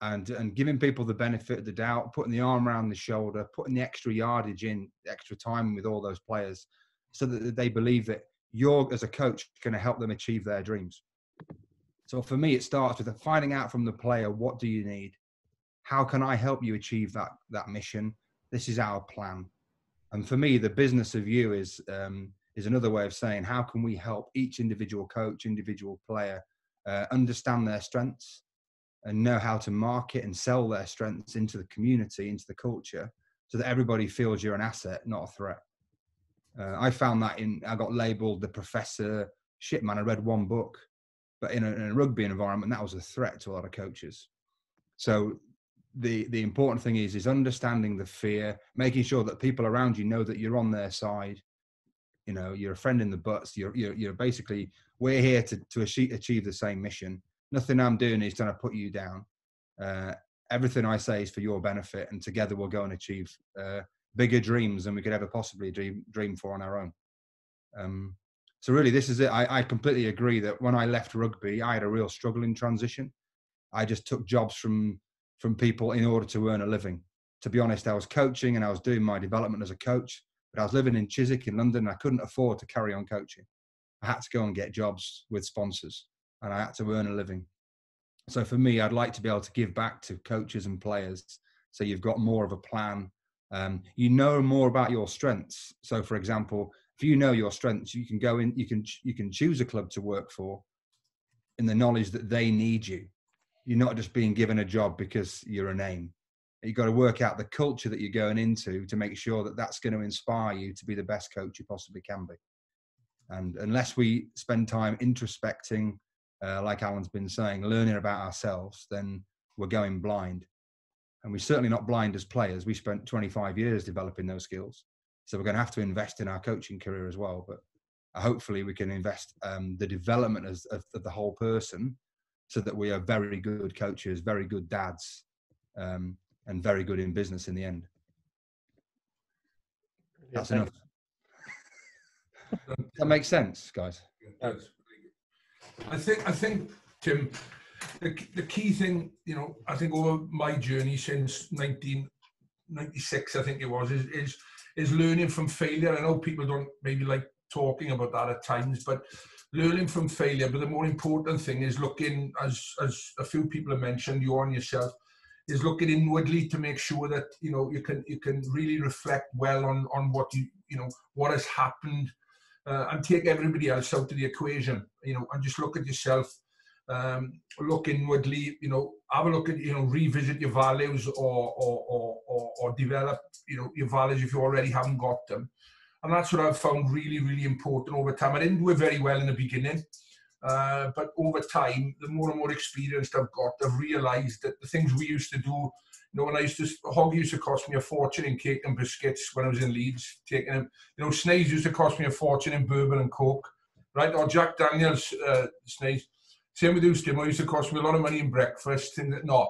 and and giving people the benefit of the doubt, putting the arm around the shoulder, putting the extra yardage in, extra time with all those players so that they believe that you're as a coach going to help them achieve their dreams. So for me it starts with finding out from the player what do you need? How can i help you achieve that that mission? This is our plan. And for me the business of you is um, is another way of saying how can we help each individual coach individual player uh, understand their strengths and know how to market and sell their strengths into the community into the culture so that everybody feels you're an asset not a threat uh, I found that in I got labelled the professor. Shit, man, I read one book, but in a, in a rugby environment, that was a threat to a lot of coaches. So the the important thing is is understanding the fear, making sure that people around you know that you're on their side. You know, you're a friend in the butts. You're you're, you're basically we're here to to achieve the same mission. Nothing I'm doing is trying to put you down. Uh, everything I say is for your benefit, and together we'll go and achieve uh, bigger dreams than we could ever possibly dream dream for on our own. Um, so really, this is it. I, I completely agree that when I left rugby, I had a real struggle in transition. I just took jobs from from people in order to earn a living. To be honest, I was coaching and I was doing my development as a coach, but I was living in Chiswick in London. I couldn't afford to carry on coaching. I had to go and get jobs with sponsors, and I had to earn a living. So for me, I'd like to be able to give back to coaches and players. So you've got more of a plan um, you know more about your strengths. So, for example, if you know your strengths, you can go in. You can you can choose a club to work for, in the knowledge that they need you. You're not just being given a job because you're a name. You've got to work out the culture that you're going into to make sure that that's going to inspire you to be the best coach you possibly can be. And unless we spend time introspecting, uh, like Alan's been saying, learning about ourselves, then we're going blind and we're certainly not blind as players. We spent 25 years developing those skills, so we're going to have to invest in our coaching career as well. But hopefully, we can invest um, the development as, of, of, the whole person, so that we are very good coaches, very good dads, um, and very good in business in the end. That's enough. that makes sense, guys. I think I think Tim the, the key thing, you know, I think over my journey since 1996 I think it was, is, is is learning from failure. I know people don't maybe like talking about that at times, but learning from failure. But the more important thing is looking, as as a few people have mentioned, you on yourself, is looking inwardly to make sure that you know you can you can really reflect well on on what you you know what has happened, uh, and take everybody else out of the equation. You know, and just look at yourself. Um, look inwardly, you know, have a look at, you know, revisit your values or, or, or, or, or develop, you know, your values if you already haven't got them and that's what I've found really, really important over time. I didn't do it very well in the beginning, uh, but over time, the more and more experienced I've got, I've realised that the things we used to do, you know, when I used to, hog used to cost me a fortune in cake and biscuits when I was in Leeds, taking them, you know, Snays used to cost me a fortune in bourbon and coke, right? Or Jack Daniels uh. Same with Ustim, used to cost me a lot of money in breakfast, and not.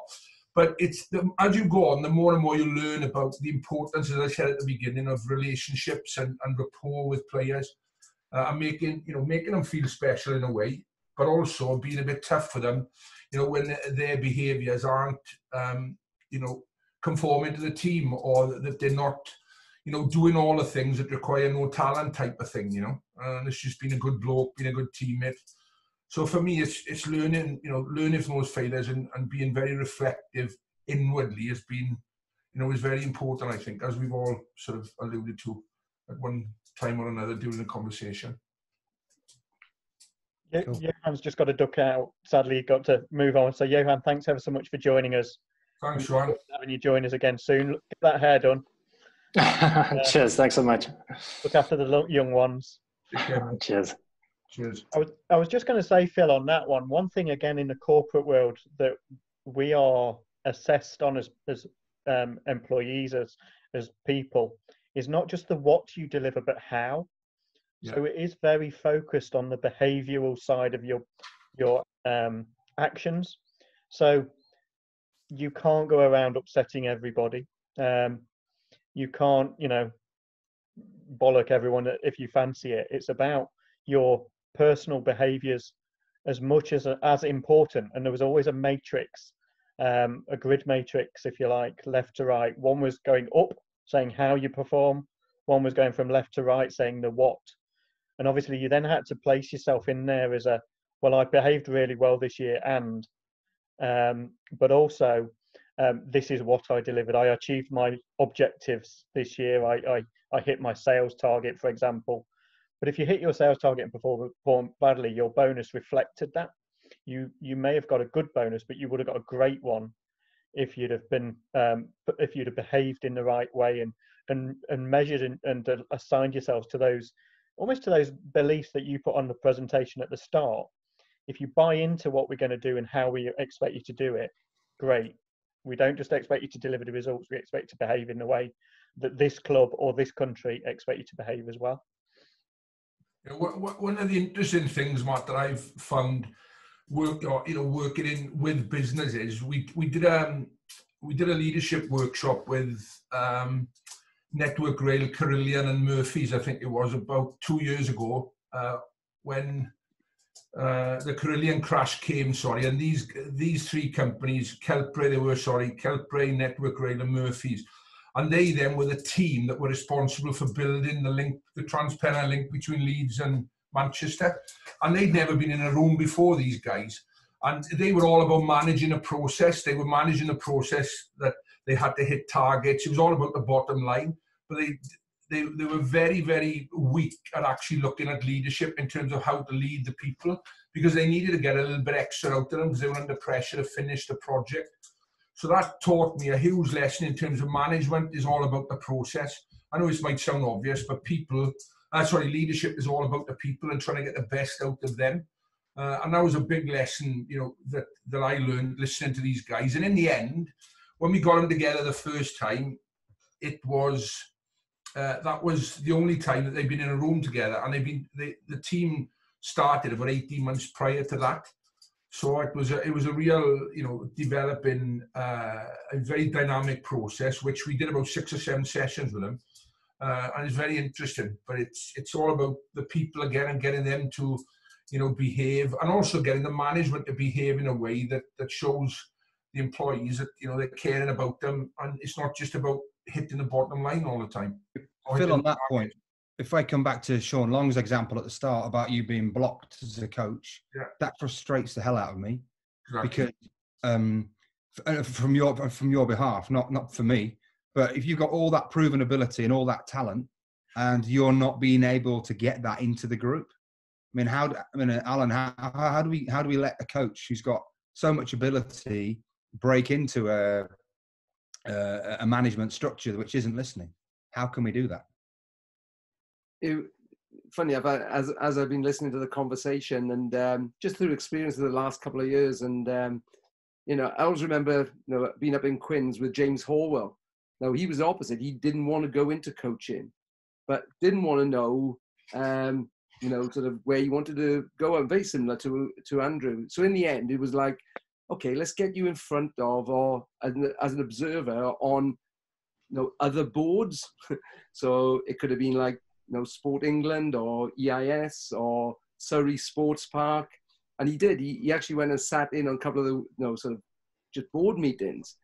But it's the, as you go on, the more and more you learn about the importance, as I said at the beginning, of relationships and, and rapport with players, uh, and making you know making them feel special in a way, but also being a bit tough for them, you know, when their behaviours aren't um, you know conforming to the team or that they're not you know doing all the things that require no talent type of thing, you know. And it's just been a good bloke, being a good teammate so for me, it's it's learning, you know, learning from those failures and, and being very reflective inwardly has been, you know, is very important. I think, as we've all sort of alluded to at one time or another during the conversation. Yeah, cool. Johan's just got to duck out. Sadly, got to move on. So, Johan, thanks ever so much for joining us. Thanks, Sean. Having you join us again soon. Get that hair done. uh, Cheers. Thanks so much. Look after the young ones. Cheers. Cheers. I was, I was just going to say, Phil, on that one, one thing again in the corporate world that we are assessed on as, as um, employees, as, as people, is not just the what you deliver, but how. Yeah. So it is very focused on the behavioural side of your your um, actions. So you can't go around upsetting everybody. Um, you can't, you know, bollock everyone if you fancy it. It's about your personal behaviors as much as as important and there was always a matrix um, a grid matrix if you like left to right one was going up saying how you perform. One was going from left to right saying the what. And obviously you then had to place yourself in there as a well i behaved really well this year and um, but also um, this is what i delivered. I achieved my objectives this year. I, I i hit my sales target for example. But if you hit your sales target and perform, perform badly, your bonus reflected that. You you may have got a good bonus, but you would have got a great one if you'd have been um, if you'd have behaved in the right way and and and measured and, and assigned yourselves to those almost to those beliefs that you put on the presentation at the start. If you buy into what we're going to do and how we expect you to do it, great. We don't just expect you to deliver the results; we expect to behave in the way that this club or this country expect you to behave as well. One of the interesting things, Matt, that I've found work or you know working in with businesses, we we did um we did a leadership workshop with um, Network Rail, Carillion, and Murphy's. I think it was about two years ago uh, when uh, the Carillion crash came. Sorry, and these these three companies, Keltbray, they were sorry, Keltbray, Network Rail, and Murphy's and they then were the team that were responsible for building the link, the TransPennine link between Leeds and Manchester. And they'd never been in a room before, these guys. And they were all about managing a process. They were managing a process that they had to hit targets. It was all about the bottom line. But they, they, they were very, very weak at actually looking at leadership in terms of how to lead the people because they needed to get a little bit extra out of them because they were under pressure to finish the project. So that taught me a huge lesson in terms of management is all about the process. I know this might sound obvious, but people, uh, sorry, leadership is all about the people and trying to get the best out of them. Uh, and that was a big lesson, you know, that, that I learned listening to these guys. And in the end, when we got them together the first time, it was uh, that was the only time that they've been in a room together, and they've been they, the team started about 18 months prior to that. So it was a, it was a real, you know, developing uh, a very dynamic process, which we did about six or seven sessions with them, uh, and it's very interesting. But it's it's all about the people again and getting them to, you know, behave, and also getting the management to behave in a way that that shows the employees that you know they're caring about them, and it's not just about hitting the bottom line all the time. Phil, on that point, if I come back to Sean Long's example at the start about you being blocked as a coach, yeah. that frustrates the hell out of me exactly. because um, uh, from your from your behalf, not not for me, but if you've got all that proven ability and all that talent, and you're not being able to get that into the group, I mean, how? I mean, Alan, how, how do we how do we let a coach who's got so much ability break into a a, a management structure which isn't listening? How can we do that? It, funny, I've, as as I've been listening to the conversation and um, just through experience of the last couple of years, and um, you know, I always remember you know being up in Quins with James Horwill. Now he was opposite; he didn't want to go into coaching, but didn't want to know, um, you know, sort of where he wanted to go. And very similar to to Andrew. So in the end, it was like, okay, let's get you in front of or as an, as an observer on, you know, other boards. so it could have been like, you know, Sport England or EIS or Surrey Sports Park and he did. He, he actually went and sat in on a couple of the you know sort of just board meetings.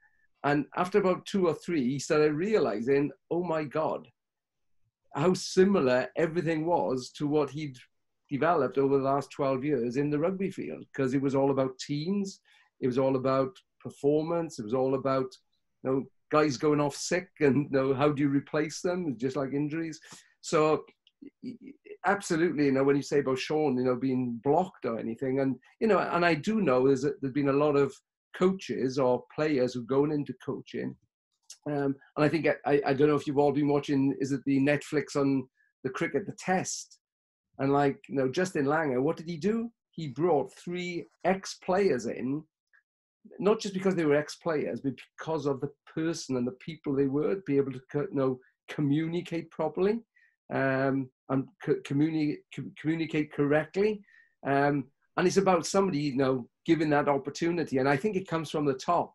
And after about two or three, he started realizing, oh my God, how similar everything was to what he'd developed over the last 12 years in the rugby field, because it was all about teams, it was all about performance, it was all about you know guys going off sick and you know how do you replace them, just like injuries. So absolutely, you know, when you say about Sean, you know, being blocked or anything, and you know, and I do know there's there's been a lot of coaches or players who've gone into coaching, um, and I think I, I don't know if you've all been watching. Is it the Netflix on the cricket, the Test, and like you know, Justin Langer, what did he do? He brought three ex-players in, not just because they were ex-players, but because of the person and the people they were, be able to you know communicate properly um, and communicate communicate correctly. Um, and it's about somebody, you know, giving that opportunity. And I think it comes from the top.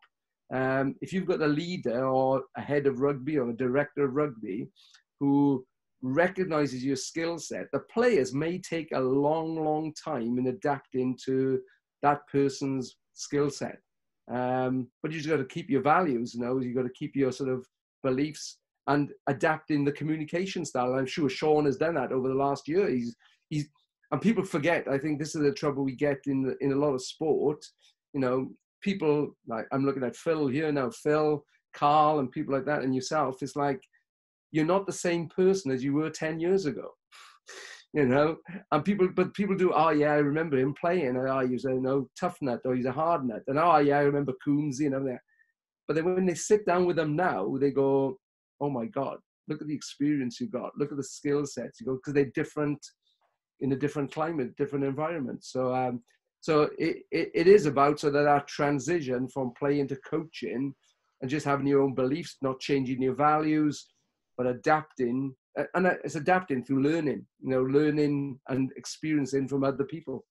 Um, if you've got a leader or a head of rugby or a director of rugby who recognizes your skill set, the players may take a long, long time in adapting to that person's skill set. Um, but you just got to keep your values, you know, You've got to keep your sort of beliefs and adapting the communication style. I'm sure Sean has done that over the last year. He's he's and people forget. I think this is the trouble we get in the, in a lot of sport. You know, people like I'm looking at Phil here now, Phil, Carl, and people like that, and yourself. It's like you're not the same person as you were ten years ago. You know, and people, but people do. Oh yeah, I remember him playing. Oh, he's a you know, tough nut, or he's a hard nut. And oh yeah, I remember Coombs. You know that. But then when they sit down with them now, they go, oh my God, look at the experience you got, look at the skill sets you go, because they're different in a different climate, different environment. So, um, so it, it, it is about so that that transition from playing to coaching and just having your own beliefs, not changing your values, but adapting. And it's adapting through learning, you know, learning and experiencing from other people.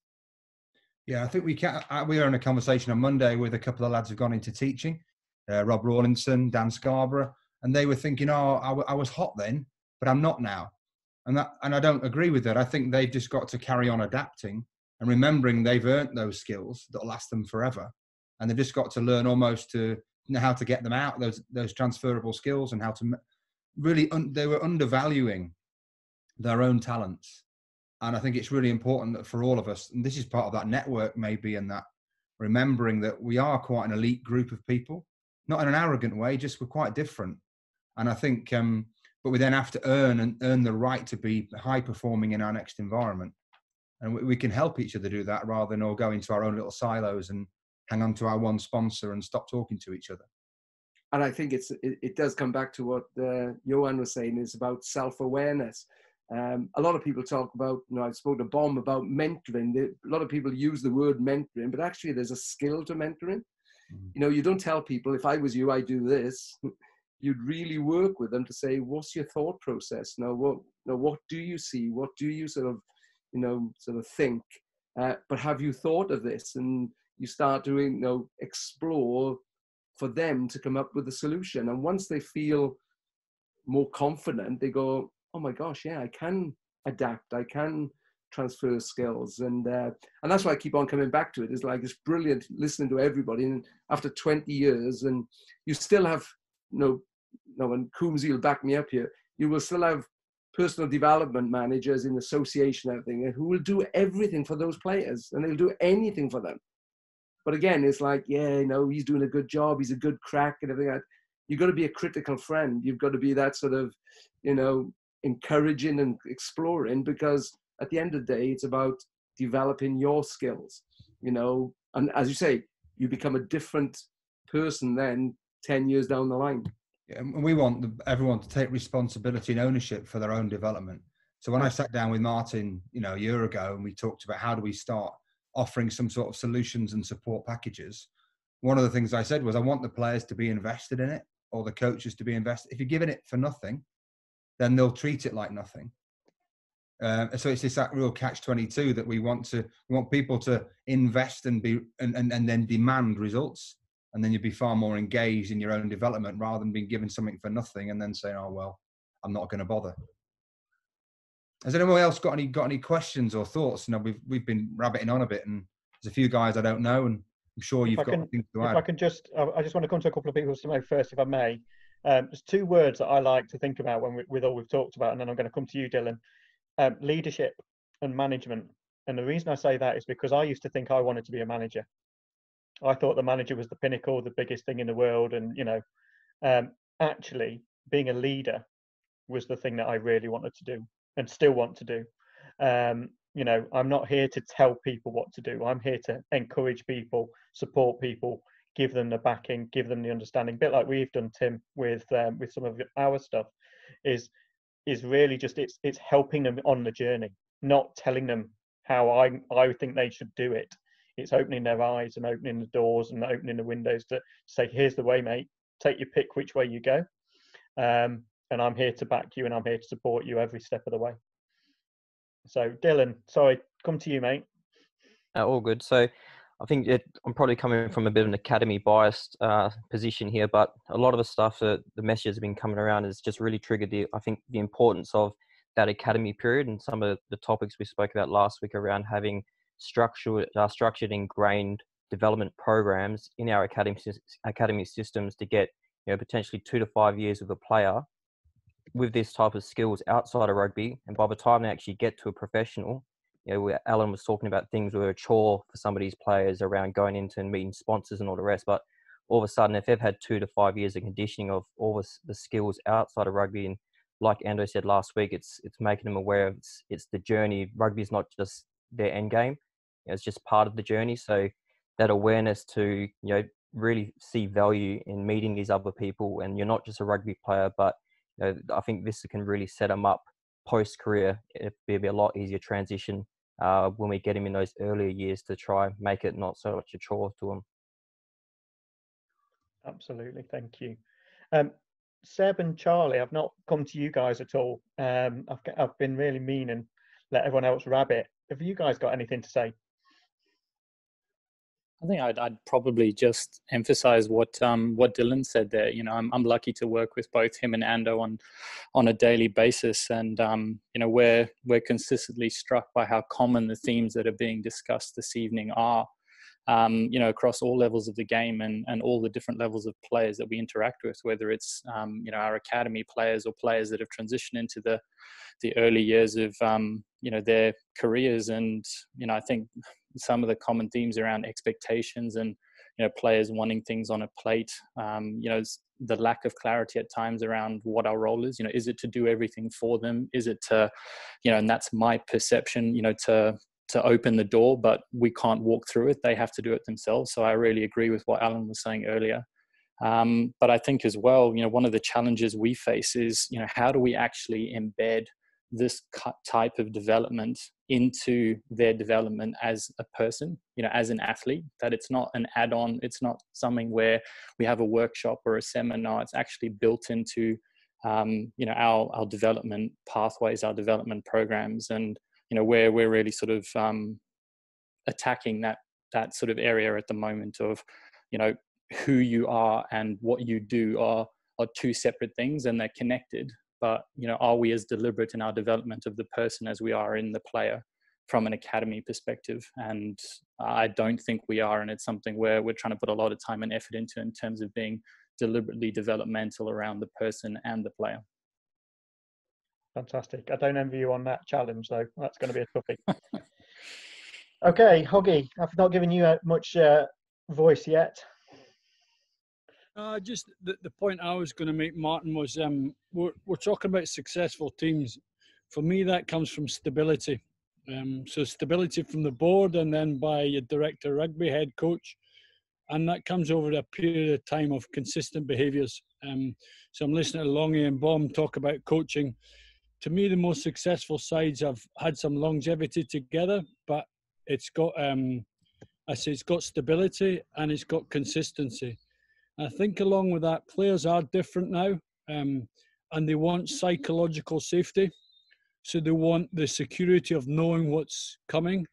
Yeah, I think we can. Uh, we were in a conversation on Monday with a couple of lads who've gone into teaching, uh, Rob Rawlinson, Dan Scarbrough, and they were thinking, "Oh, I, w- I was hot then, but I'm not now," and that and I don't agree with that. I think they've just got to carry on adapting and remembering they've earned those skills that'll last them forever, and they've just got to learn almost to know how to get them out those those transferable skills and how to really un- they were undervaluing their own talents. And i think it's really important that for all of us and this is part of that network maybe and that remembering that we are quite an elite group of people. Not in an arrogant way just we're quite different. And I think, um, but we then have to earn and earn the right to be high performing in our next environment. And we, we can help each other do that rather than all go into our own little silos and hang on to our one sponsor and stop talking to each other. And I think it's it, it does come back to what uh, Johan was saying is about self awareness. Um, a lot of people talk about, you know, I spoke to Bomb about mentoring. They, a lot of people use the word mentoring, but actually there's a skill to mentoring. Mm-hmm. You know, you don't tell people, if I was you, I do this. you'd really work with them to say, what's your thought process? Now, what, now, what do you see? What do you sort of, you know, sort of think? Uh, but have you thought of this? And you start doing, you know, explore for them to come up with a solution. And once they feel more confident, they go, oh my gosh, yeah, I can adapt. I can transfer skills and uh, and that's why I keep on coming back to it. It's like it's brilliant listening to everybody and after 20 years and you still have you know no, and Coombsy will back me up here. You will still have personal development managers in association, everything, who will do everything for those players, and they'll do anything for them. But again, it's like, yeah, you know, he's doing a good job. He's a good crack and everything. You've got to be a critical friend. You've got to be that sort of, you know, encouraging and exploring because at the end of the day, it's about developing your skills, you know. And as you say, you become a different person then 10 years down the line. Yeah, and we want everyone to take responsibility and ownership for their own development. So when I sat down with Martin, you know, a year ago, and we talked about how do we start offering some sort of solutions and support packages, one of the things I said was I want the players to be invested in it or the coaches to be invested. If you're giving it for nothing, then they'll treat it like nothing. Um, so it's this that real catch 22 that we want to we want people to invest and be and, and, and then demand results and then you'd be far more engaged in your own development rather than being given something for nothing and then saying oh well i'm not going to bother. Has anyone else got any got any questions or thoughts? You know we've we've been rabbiting on a bit and there's a few guys i don't know and i'm sure you've got can, things to if add. I can just i just want to come to a couple of people to know first if i may. Um, there's two words that i like to think about when we, with all we've talked about and then i'm going to come to you dylan. Um, leadership and management. And the reason i say that is because i used to think i wanted to be a manager I thought the manager was the pinnacle, the biggest thing in the world, and you know, um, actually being a leader was the thing that I really wanted to do and still want to do. Um, you know, I'm not here to tell people what to do. I'm here to encourage people, support people, give them the backing, give them the understanding. A bit like we've done, Tim, with um, with some of our stuff, is is really just it's it's helping them on the journey, not telling them how I I think they should do it it's opening their eyes and opening the doors and opening the windows to say, here's the way, mate. Take your pick which way you go. Um, and I'm here to back you and I'm here to support you every step of the way. So, Dylan, sorry, come to you, mate. Uh, all good. So, I think it, I'm probably coming from a bit of an academy biased uh, position here, but a lot of the stuff that the messages have been coming around has just really triggered the, I think, the importance of that academy period and some of the topics we spoke about last week around having structured, uh, structured ingrained development programs in our academy, academy systems to get you know potentially two to five years of a player with this type of skills outside of rugby and by the time they actually get to a professional you know alan was talking about things were a chore for some of these players around going into and meeting sponsors and all the rest but all of a sudden if they've had two to five years of conditioning of all the, the skills outside of rugby and like Ando said last week, it's it's making them aware of it's, it's the journey. Rugby is not just their end game; it's just part of the journey. So that awareness to you know really see value in meeting these other people, and you're not just a rugby player, but you know, I think this can really set them up post career. It'd be a lot easier transition uh, when we get him in those earlier years to try make it not so much a chore to them. Absolutely, thank you. Um, Seb and Charlie, I've not come to you guys at all. Um, I've I've been really mean and let everyone else rabbit. Have you guys got anything to say? I think I'd, I'd probably just emphasize what um, what Dylan said there. You know, I'm, I'm lucky to work with both him and Ando on on a daily basis, and um, you know, we're we're consistently struck by how common the themes that are being discussed this evening are. Um, you know, across all levels of the game and, and all the different levels of players that we interact with, whether it's, um, you know, our academy players or players that have transitioned into the, the early years of, um, you know, their careers. And, you know, I think some of the common themes around expectations and you know players wanting things on a plate um, you know the lack of clarity at times around what our role is you know is it to do everything for them is it to you know and that's my perception you know to to open the door but we can't walk through it. They have to do it themselves. So i really agree with what alan was saying earlier. Um, but i think as well you know one of the challenges we face is you know how do we actually embed this type of development into their development as a person you know as an athlete? That it's not an add-on. It's not something where we have a workshop or a seminar. It's actually built into um, you know our our development pathways our development programs. And you know where we're really sort of um, attacking that that sort of area at the moment of you know who you are and what you do are are two separate things and they're connected but you know are we as deliberate in our development of the person as we are in the player from an academy perspective and i don't think we are and it's something where we're trying to put a lot of time and effort into in terms of being deliberately developmental around the person and the player. Fantastic. I don't envy you on that challenge, though. That's going to be a toughie. okay, Hoggy, I've not given you uh, much uh, voice yet. Uh, just the, the point I was going to make, Martin, was um, we're, we're talking about successful teams. For me, that comes from stability. Um, so stability from the board and then by your director rugby head coach. And that comes over a period of time of consistent behaviours. Um, so I'm listening to Longy and Bomb talk about coaching to me, the most successful sides have had some longevity together, but it's got, um, I say, it's got stability and it's got consistency. I think along with that, players are different now, um, and they want psychological safety. So they want the security of knowing what's coming.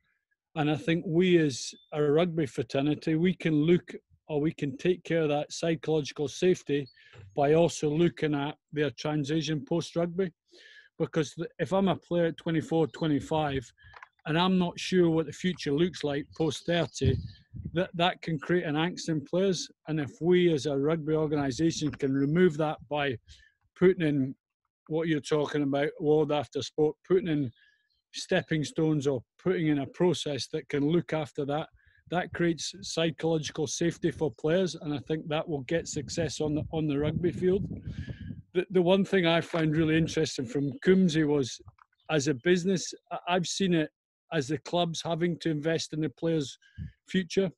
And I think we, as a rugby fraternity, we can look or we can take care of that psychological safety by also looking at their transition post rugby because if I'm a player at 24, 25, and I'm not sure what the future looks like post 30, that, that can create an angst in players. And if we as a rugby organisation can remove that by putting in what you're talking about, world after sport, putting in stepping stones or putting in a process that can look after that, that creates psychological safety for players, and I think that will get success on the on the rugby field the, the one thing I found really interesting from Coombsy was as a business, I've seen it as the clubs having to invest in the players' future,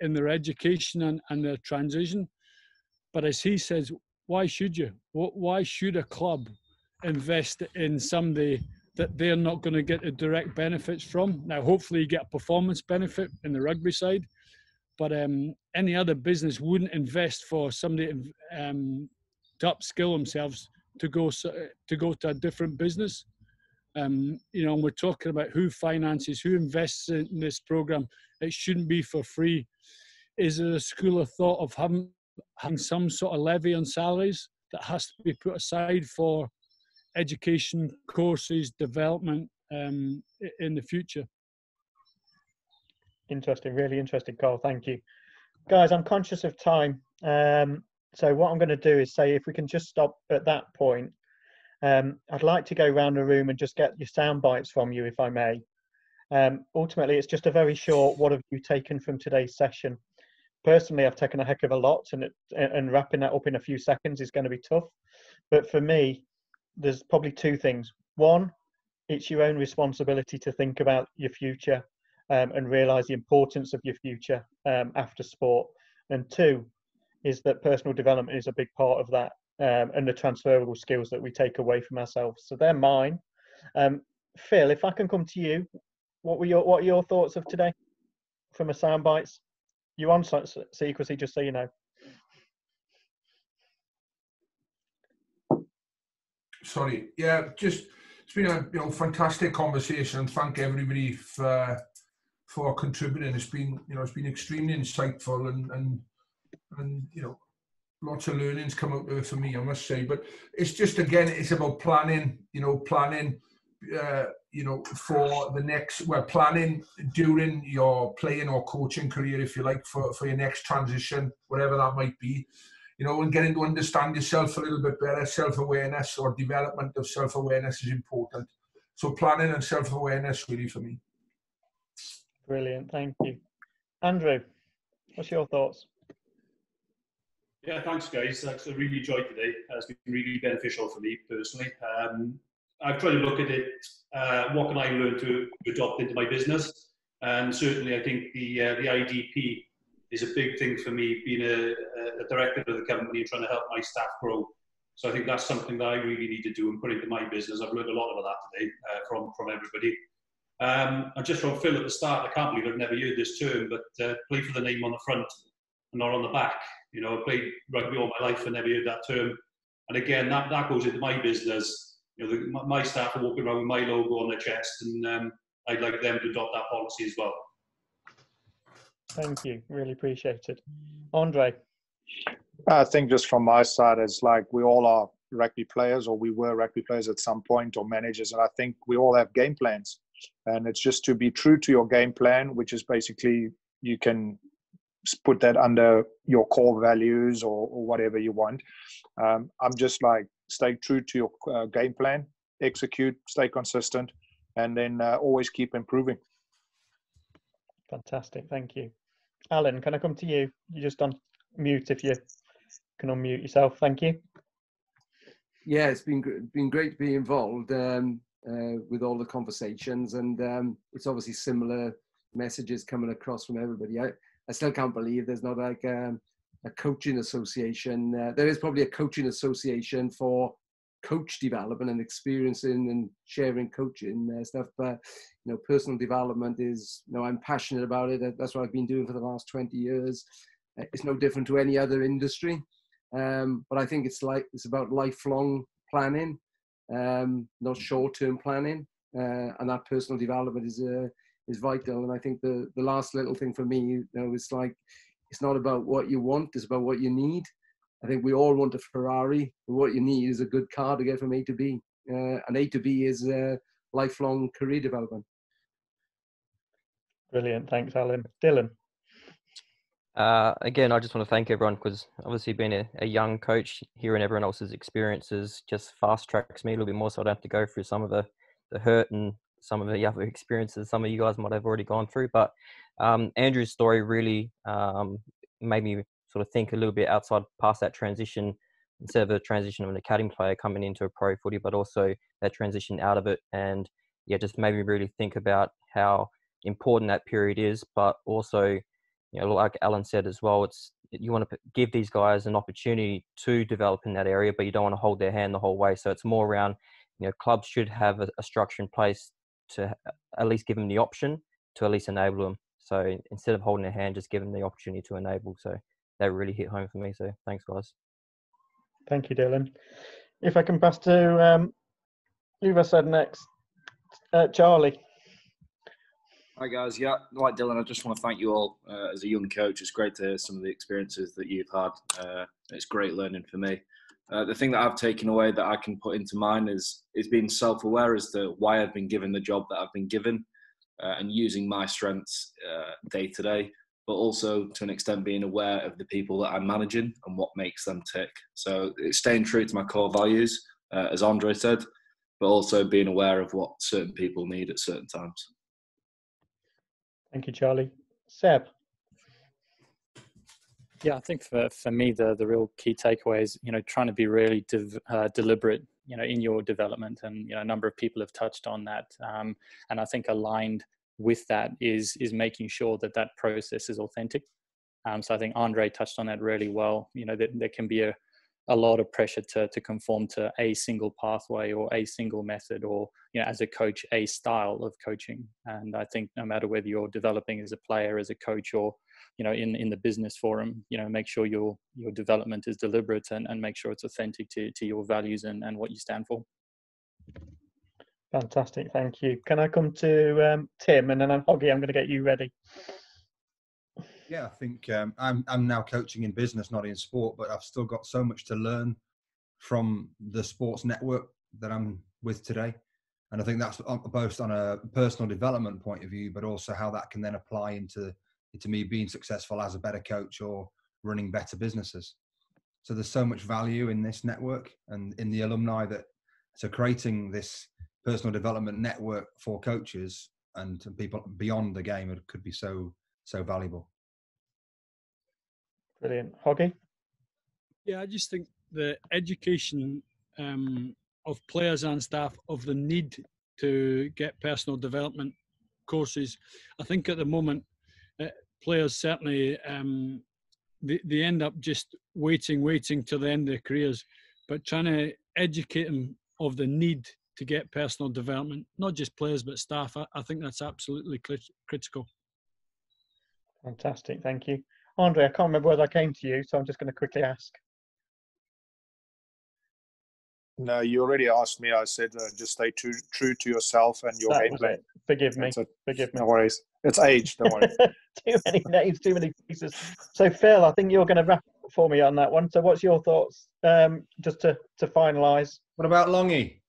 in their education and, and their transition. But as he says, why should you? Why should a club invest in somebody that they're not going to get the direct benefits from? Now, hopefully, you get a performance benefit in the rugby side, but um, any other business wouldn't invest for somebody um, to upskill themselves to go to go to a different business. Um, you know, we're talking about who finances, who invests in this program. It shouldn't be for free. Is there a school of thought of having, having some sort of levy on salaries that has to be put aside for education courses, development um, in the future? Interesting, really interesting, Carl. Thank you, guys. I'm conscious of time. Um, so what I'm going to do is say if we can just stop at that point, um, I'd like to go around the room and just get your sound bites from you, if I may. Um, ultimately, it's just a very short. What have you taken from today's session? Personally, I've taken a heck of a lot, and it, and wrapping that up in a few seconds is going to be tough. But for me, there's probably two things. One, it's your own responsibility to think about your future um, and realise the importance of your future um, after sport. And two, is that personal development is a big part of that um, and the transferable skills that we take away from ourselves. So they're mine. Um, Phil, if I can come to you, what were your what are your thoughts of today from a sound bites? You on secrecy, just so you know. Sorry, yeah, just it's been a you know fantastic conversation, and thank everybody for for contributing. It's been you know it's been extremely insightful and and and you know lots of learnings come out of it for me, I must say. But it's just again, it's about planning. You know, planning. Uh, you know, for the next, well, planning during your playing or coaching career, if you like, for, for your next transition, whatever that might be, you know, and getting to understand yourself a little bit better, self awareness or development of self awareness is important. So, planning and self awareness, really, for me. Brilliant. Thank you. Andrew, what's your thoughts? Yeah, thanks, guys. I really enjoyed today. It's been really beneficial for me personally. Um, I've tried to look at it. Uh, what can I learn to adopt into my business? And certainly, I think the uh, the IDP is a big thing for me, being a, a, director of the company and trying to help my staff grow. So I think that's something that I really need to do and put into my business. I've learned a lot about that today uh, from from everybody. Um, and just from Phil at the start, I can't believe I've never heard this term, but uh, play for the name on the front and not on the back. You know, I played rugby all my life and never heard that term. And again, that, that goes into my business. You know, the, my staff are walking around with my logo on their chest, and um, I'd like them to adopt that policy as well. Thank you. Really appreciate it. Andre. I think just from my side, it's like we all are rugby players, or we were rugby players at some point, or managers, and I think we all have game plans. And it's just to be true to your game plan, which is basically you can put that under your core values or, or whatever you want. Um, I'm just like stay true to your uh, game plan, execute, stay consistent, and then uh, always keep improving. Fantastic, thank you, Alan. Can I come to you? You just on mute if you can unmute yourself. Thank you. Yeah, it's been been great to be involved um, uh, with all the conversations, and um, it's obviously similar messages coming across from everybody. I, I still can't believe there's not like um, a coaching association. Uh, there is probably a coaching association for coach development and experiencing and sharing coaching uh, stuff. But you know, personal development is you know I'm passionate about it. That's what I've been doing for the last 20 years. Uh, it's no different to any other industry. Um, but I think it's like it's about lifelong planning, um, not short-term planning, uh, and that personal development is uh, is vital. And I think the the last little thing for me, you know, it's like it's not about what you want; it's about what you need. I think we all want a Ferrari. But what you need is a good car to get from A to B. Uh, and A to B is uh, lifelong career development. Brilliant. Thanks, Alan. Dylan. Uh, again, I just want to thank everyone because obviously being a, a, young coach, hearing everyone else's experiences just fast tracks me a little bit more so I don't have to go through some of the, the hurt and some of the other experiences some of you guys might have already gone through. But um, Andrew's story really um, made me sort of think a little bit outside past that transition instead of a transition of an academy player coming into a pro footy, but also that transition out of it. And yeah, just made me really think about how important that period is, but also you know, like Alan said as well, it's you want to give these guys an opportunity to develop in that area, but you don't want to hold their hand the whole way. So it's more around, you know, clubs should have a, a structure in place to at least give them the option to at least enable them. So instead of holding their hand, just give them the opportunity to enable. So that really hit home for me. So thanks, guys. Thank you, Dylan. If I can pass to um, who said next, uh, Charlie. Hi guys, yeah, like Dylan, I just want to thank you all uh, as a young coach. It's great to hear some of the experiences that you've had. Uh, it's great learning for me. Uh, the thing that I've taken away that I can put into mine is is being self-aware as to why I've been given the job that I've been given, uh, and using my strengths uh, day to day, but also to an extent being aware of the people that I'm managing and what makes them tick. So it's staying true to my core values, uh, as Andre said, but also being aware of what certain people need at certain times. Thank you, Charlie. Seb. Yeah, I think for, for me, the, the real key takeaway is, you know, trying to be really uh, deliberate, you know, in your development. And, you know, a number of people have touched on that. Um, and I think aligned with that is, is making sure that that process is authentic. Um, so I think Andre touched on that really well. You know, that there can be a, a lot of pressure to, to conform to a single pathway or a single method or you know as a coach a style of coaching and i think no matter whether you're developing as a player as a coach or you know in in the business forum you know make sure your your development is deliberate and, and make sure it's authentic to, to your values and, and what you stand for. Fantastic thank you. Can i come to um, tim and then i'm hoggy i'm going to get you ready. Yeah, I think um, I'm I'm now coaching in business, not in sport, but I've still got so much to learn from the sports network that I'm with today, and I think that's both on a personal development point of view, but also how that can then apply into into me being successful as a better coach or running better businesses. So there's so much value in this network and in the alumni that so creating this personal development network for coaches and people beyond the game could be so so valuable. Brilliant. Hoggy? Yeah, I just think the education um, of players and staff of the need to get personal development courses. I think at the moment, uh, players certainly um, they, they end up just waiting, waiting till the end of their careers, but trying to educate them of the need to get personal development, not just players but staff. I, I think that's absolutely critical. Fantastic, thank you. Andre, I can't remember whether I came to you, so I'm just going to quickly ask. No, you already asked me. I said uh, just stay true, true to yourself and your game plan. Forgive me. Forgive me. No worries. It's age. Don't worry. too many names, too many pieces. So, Phil, I think you're going to wrap for me on that one. So, what's your thoughts? Um, just to to finalise. What about Longy?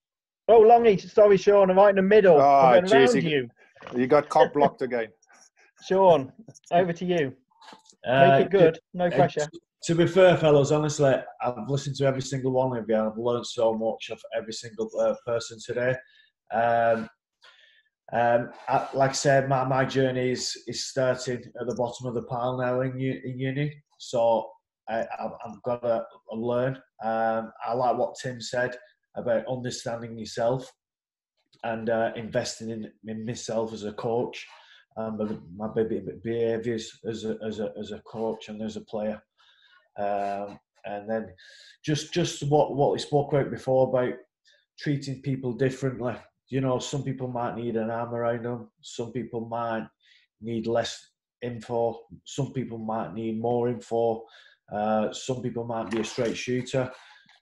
Oh, Longy. Sorry, Sean. I'm right in the middle. Oh, geez, you, you. You got cop blocked again. Sean, over to you. Uh, Make it good. No pressure. To be fair, fellows, honestly, I've listened to every single one of you. I've learned so much of every single uh, person today. Um, um, I, like I said, my, my journey is, is starting at the bottom of the pile now in, in uni. So I, have got to learn. Um, I like what Tim said about understanding yourself and uh, investing in, in myself as a coach, um, my behaviours as a, as, a, as a coach and as a player. Um, and then just just what, what we spoke about before about treating people differently. You know, some people might need an arm around them, some people might need less info, some people might need more info, uh, some people might be a straight shooter.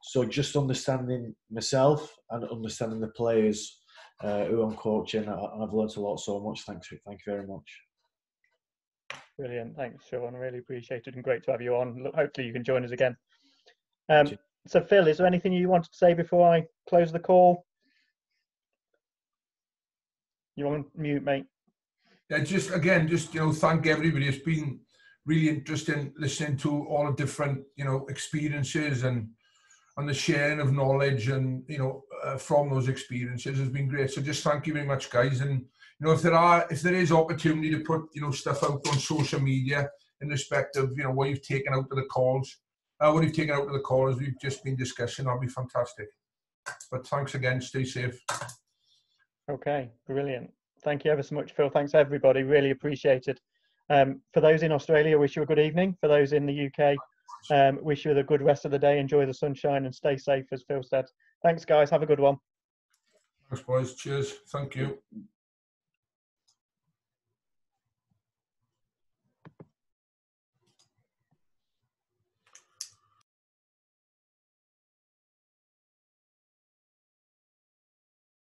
So just understanding myself and understanding the players uh, who I'm coaching, and I've learned a lot so much. Thanks, thank you very much. Brilliant, thanks, Sean. Really appreciate it, and great to have you on. Hopefully, you can join us again. Um, so, Phil, is there anything you wanted to say before I close the call? You on mute, mate. Yeah, just again, just you know, thank everybody. It's been really interesting listening to all the different you know experiences and and the sharing of knowledge and you know uh, from those experiences has been great. So just thank you very much, guys. And you know if there are if there is opportunity to put you know stuff out on social media in respect of you know what you've taken out of the calls, uh, what you've taken out of the calls we've just been discussing, that'll be fantastic. But thanks again. Stay safe. Okay, brilliant. Thank you ever so much, Phil. Thanks everybody. Really appreciate it. Um, for those in Australia, wish you a good evening. For those in the UK, um, wish you a good rest of the day. Enjoy the sunshine and stay safe, as Phil said. Thanks, guys. Have a good one. Thanks, boys. Cheers. Thank you.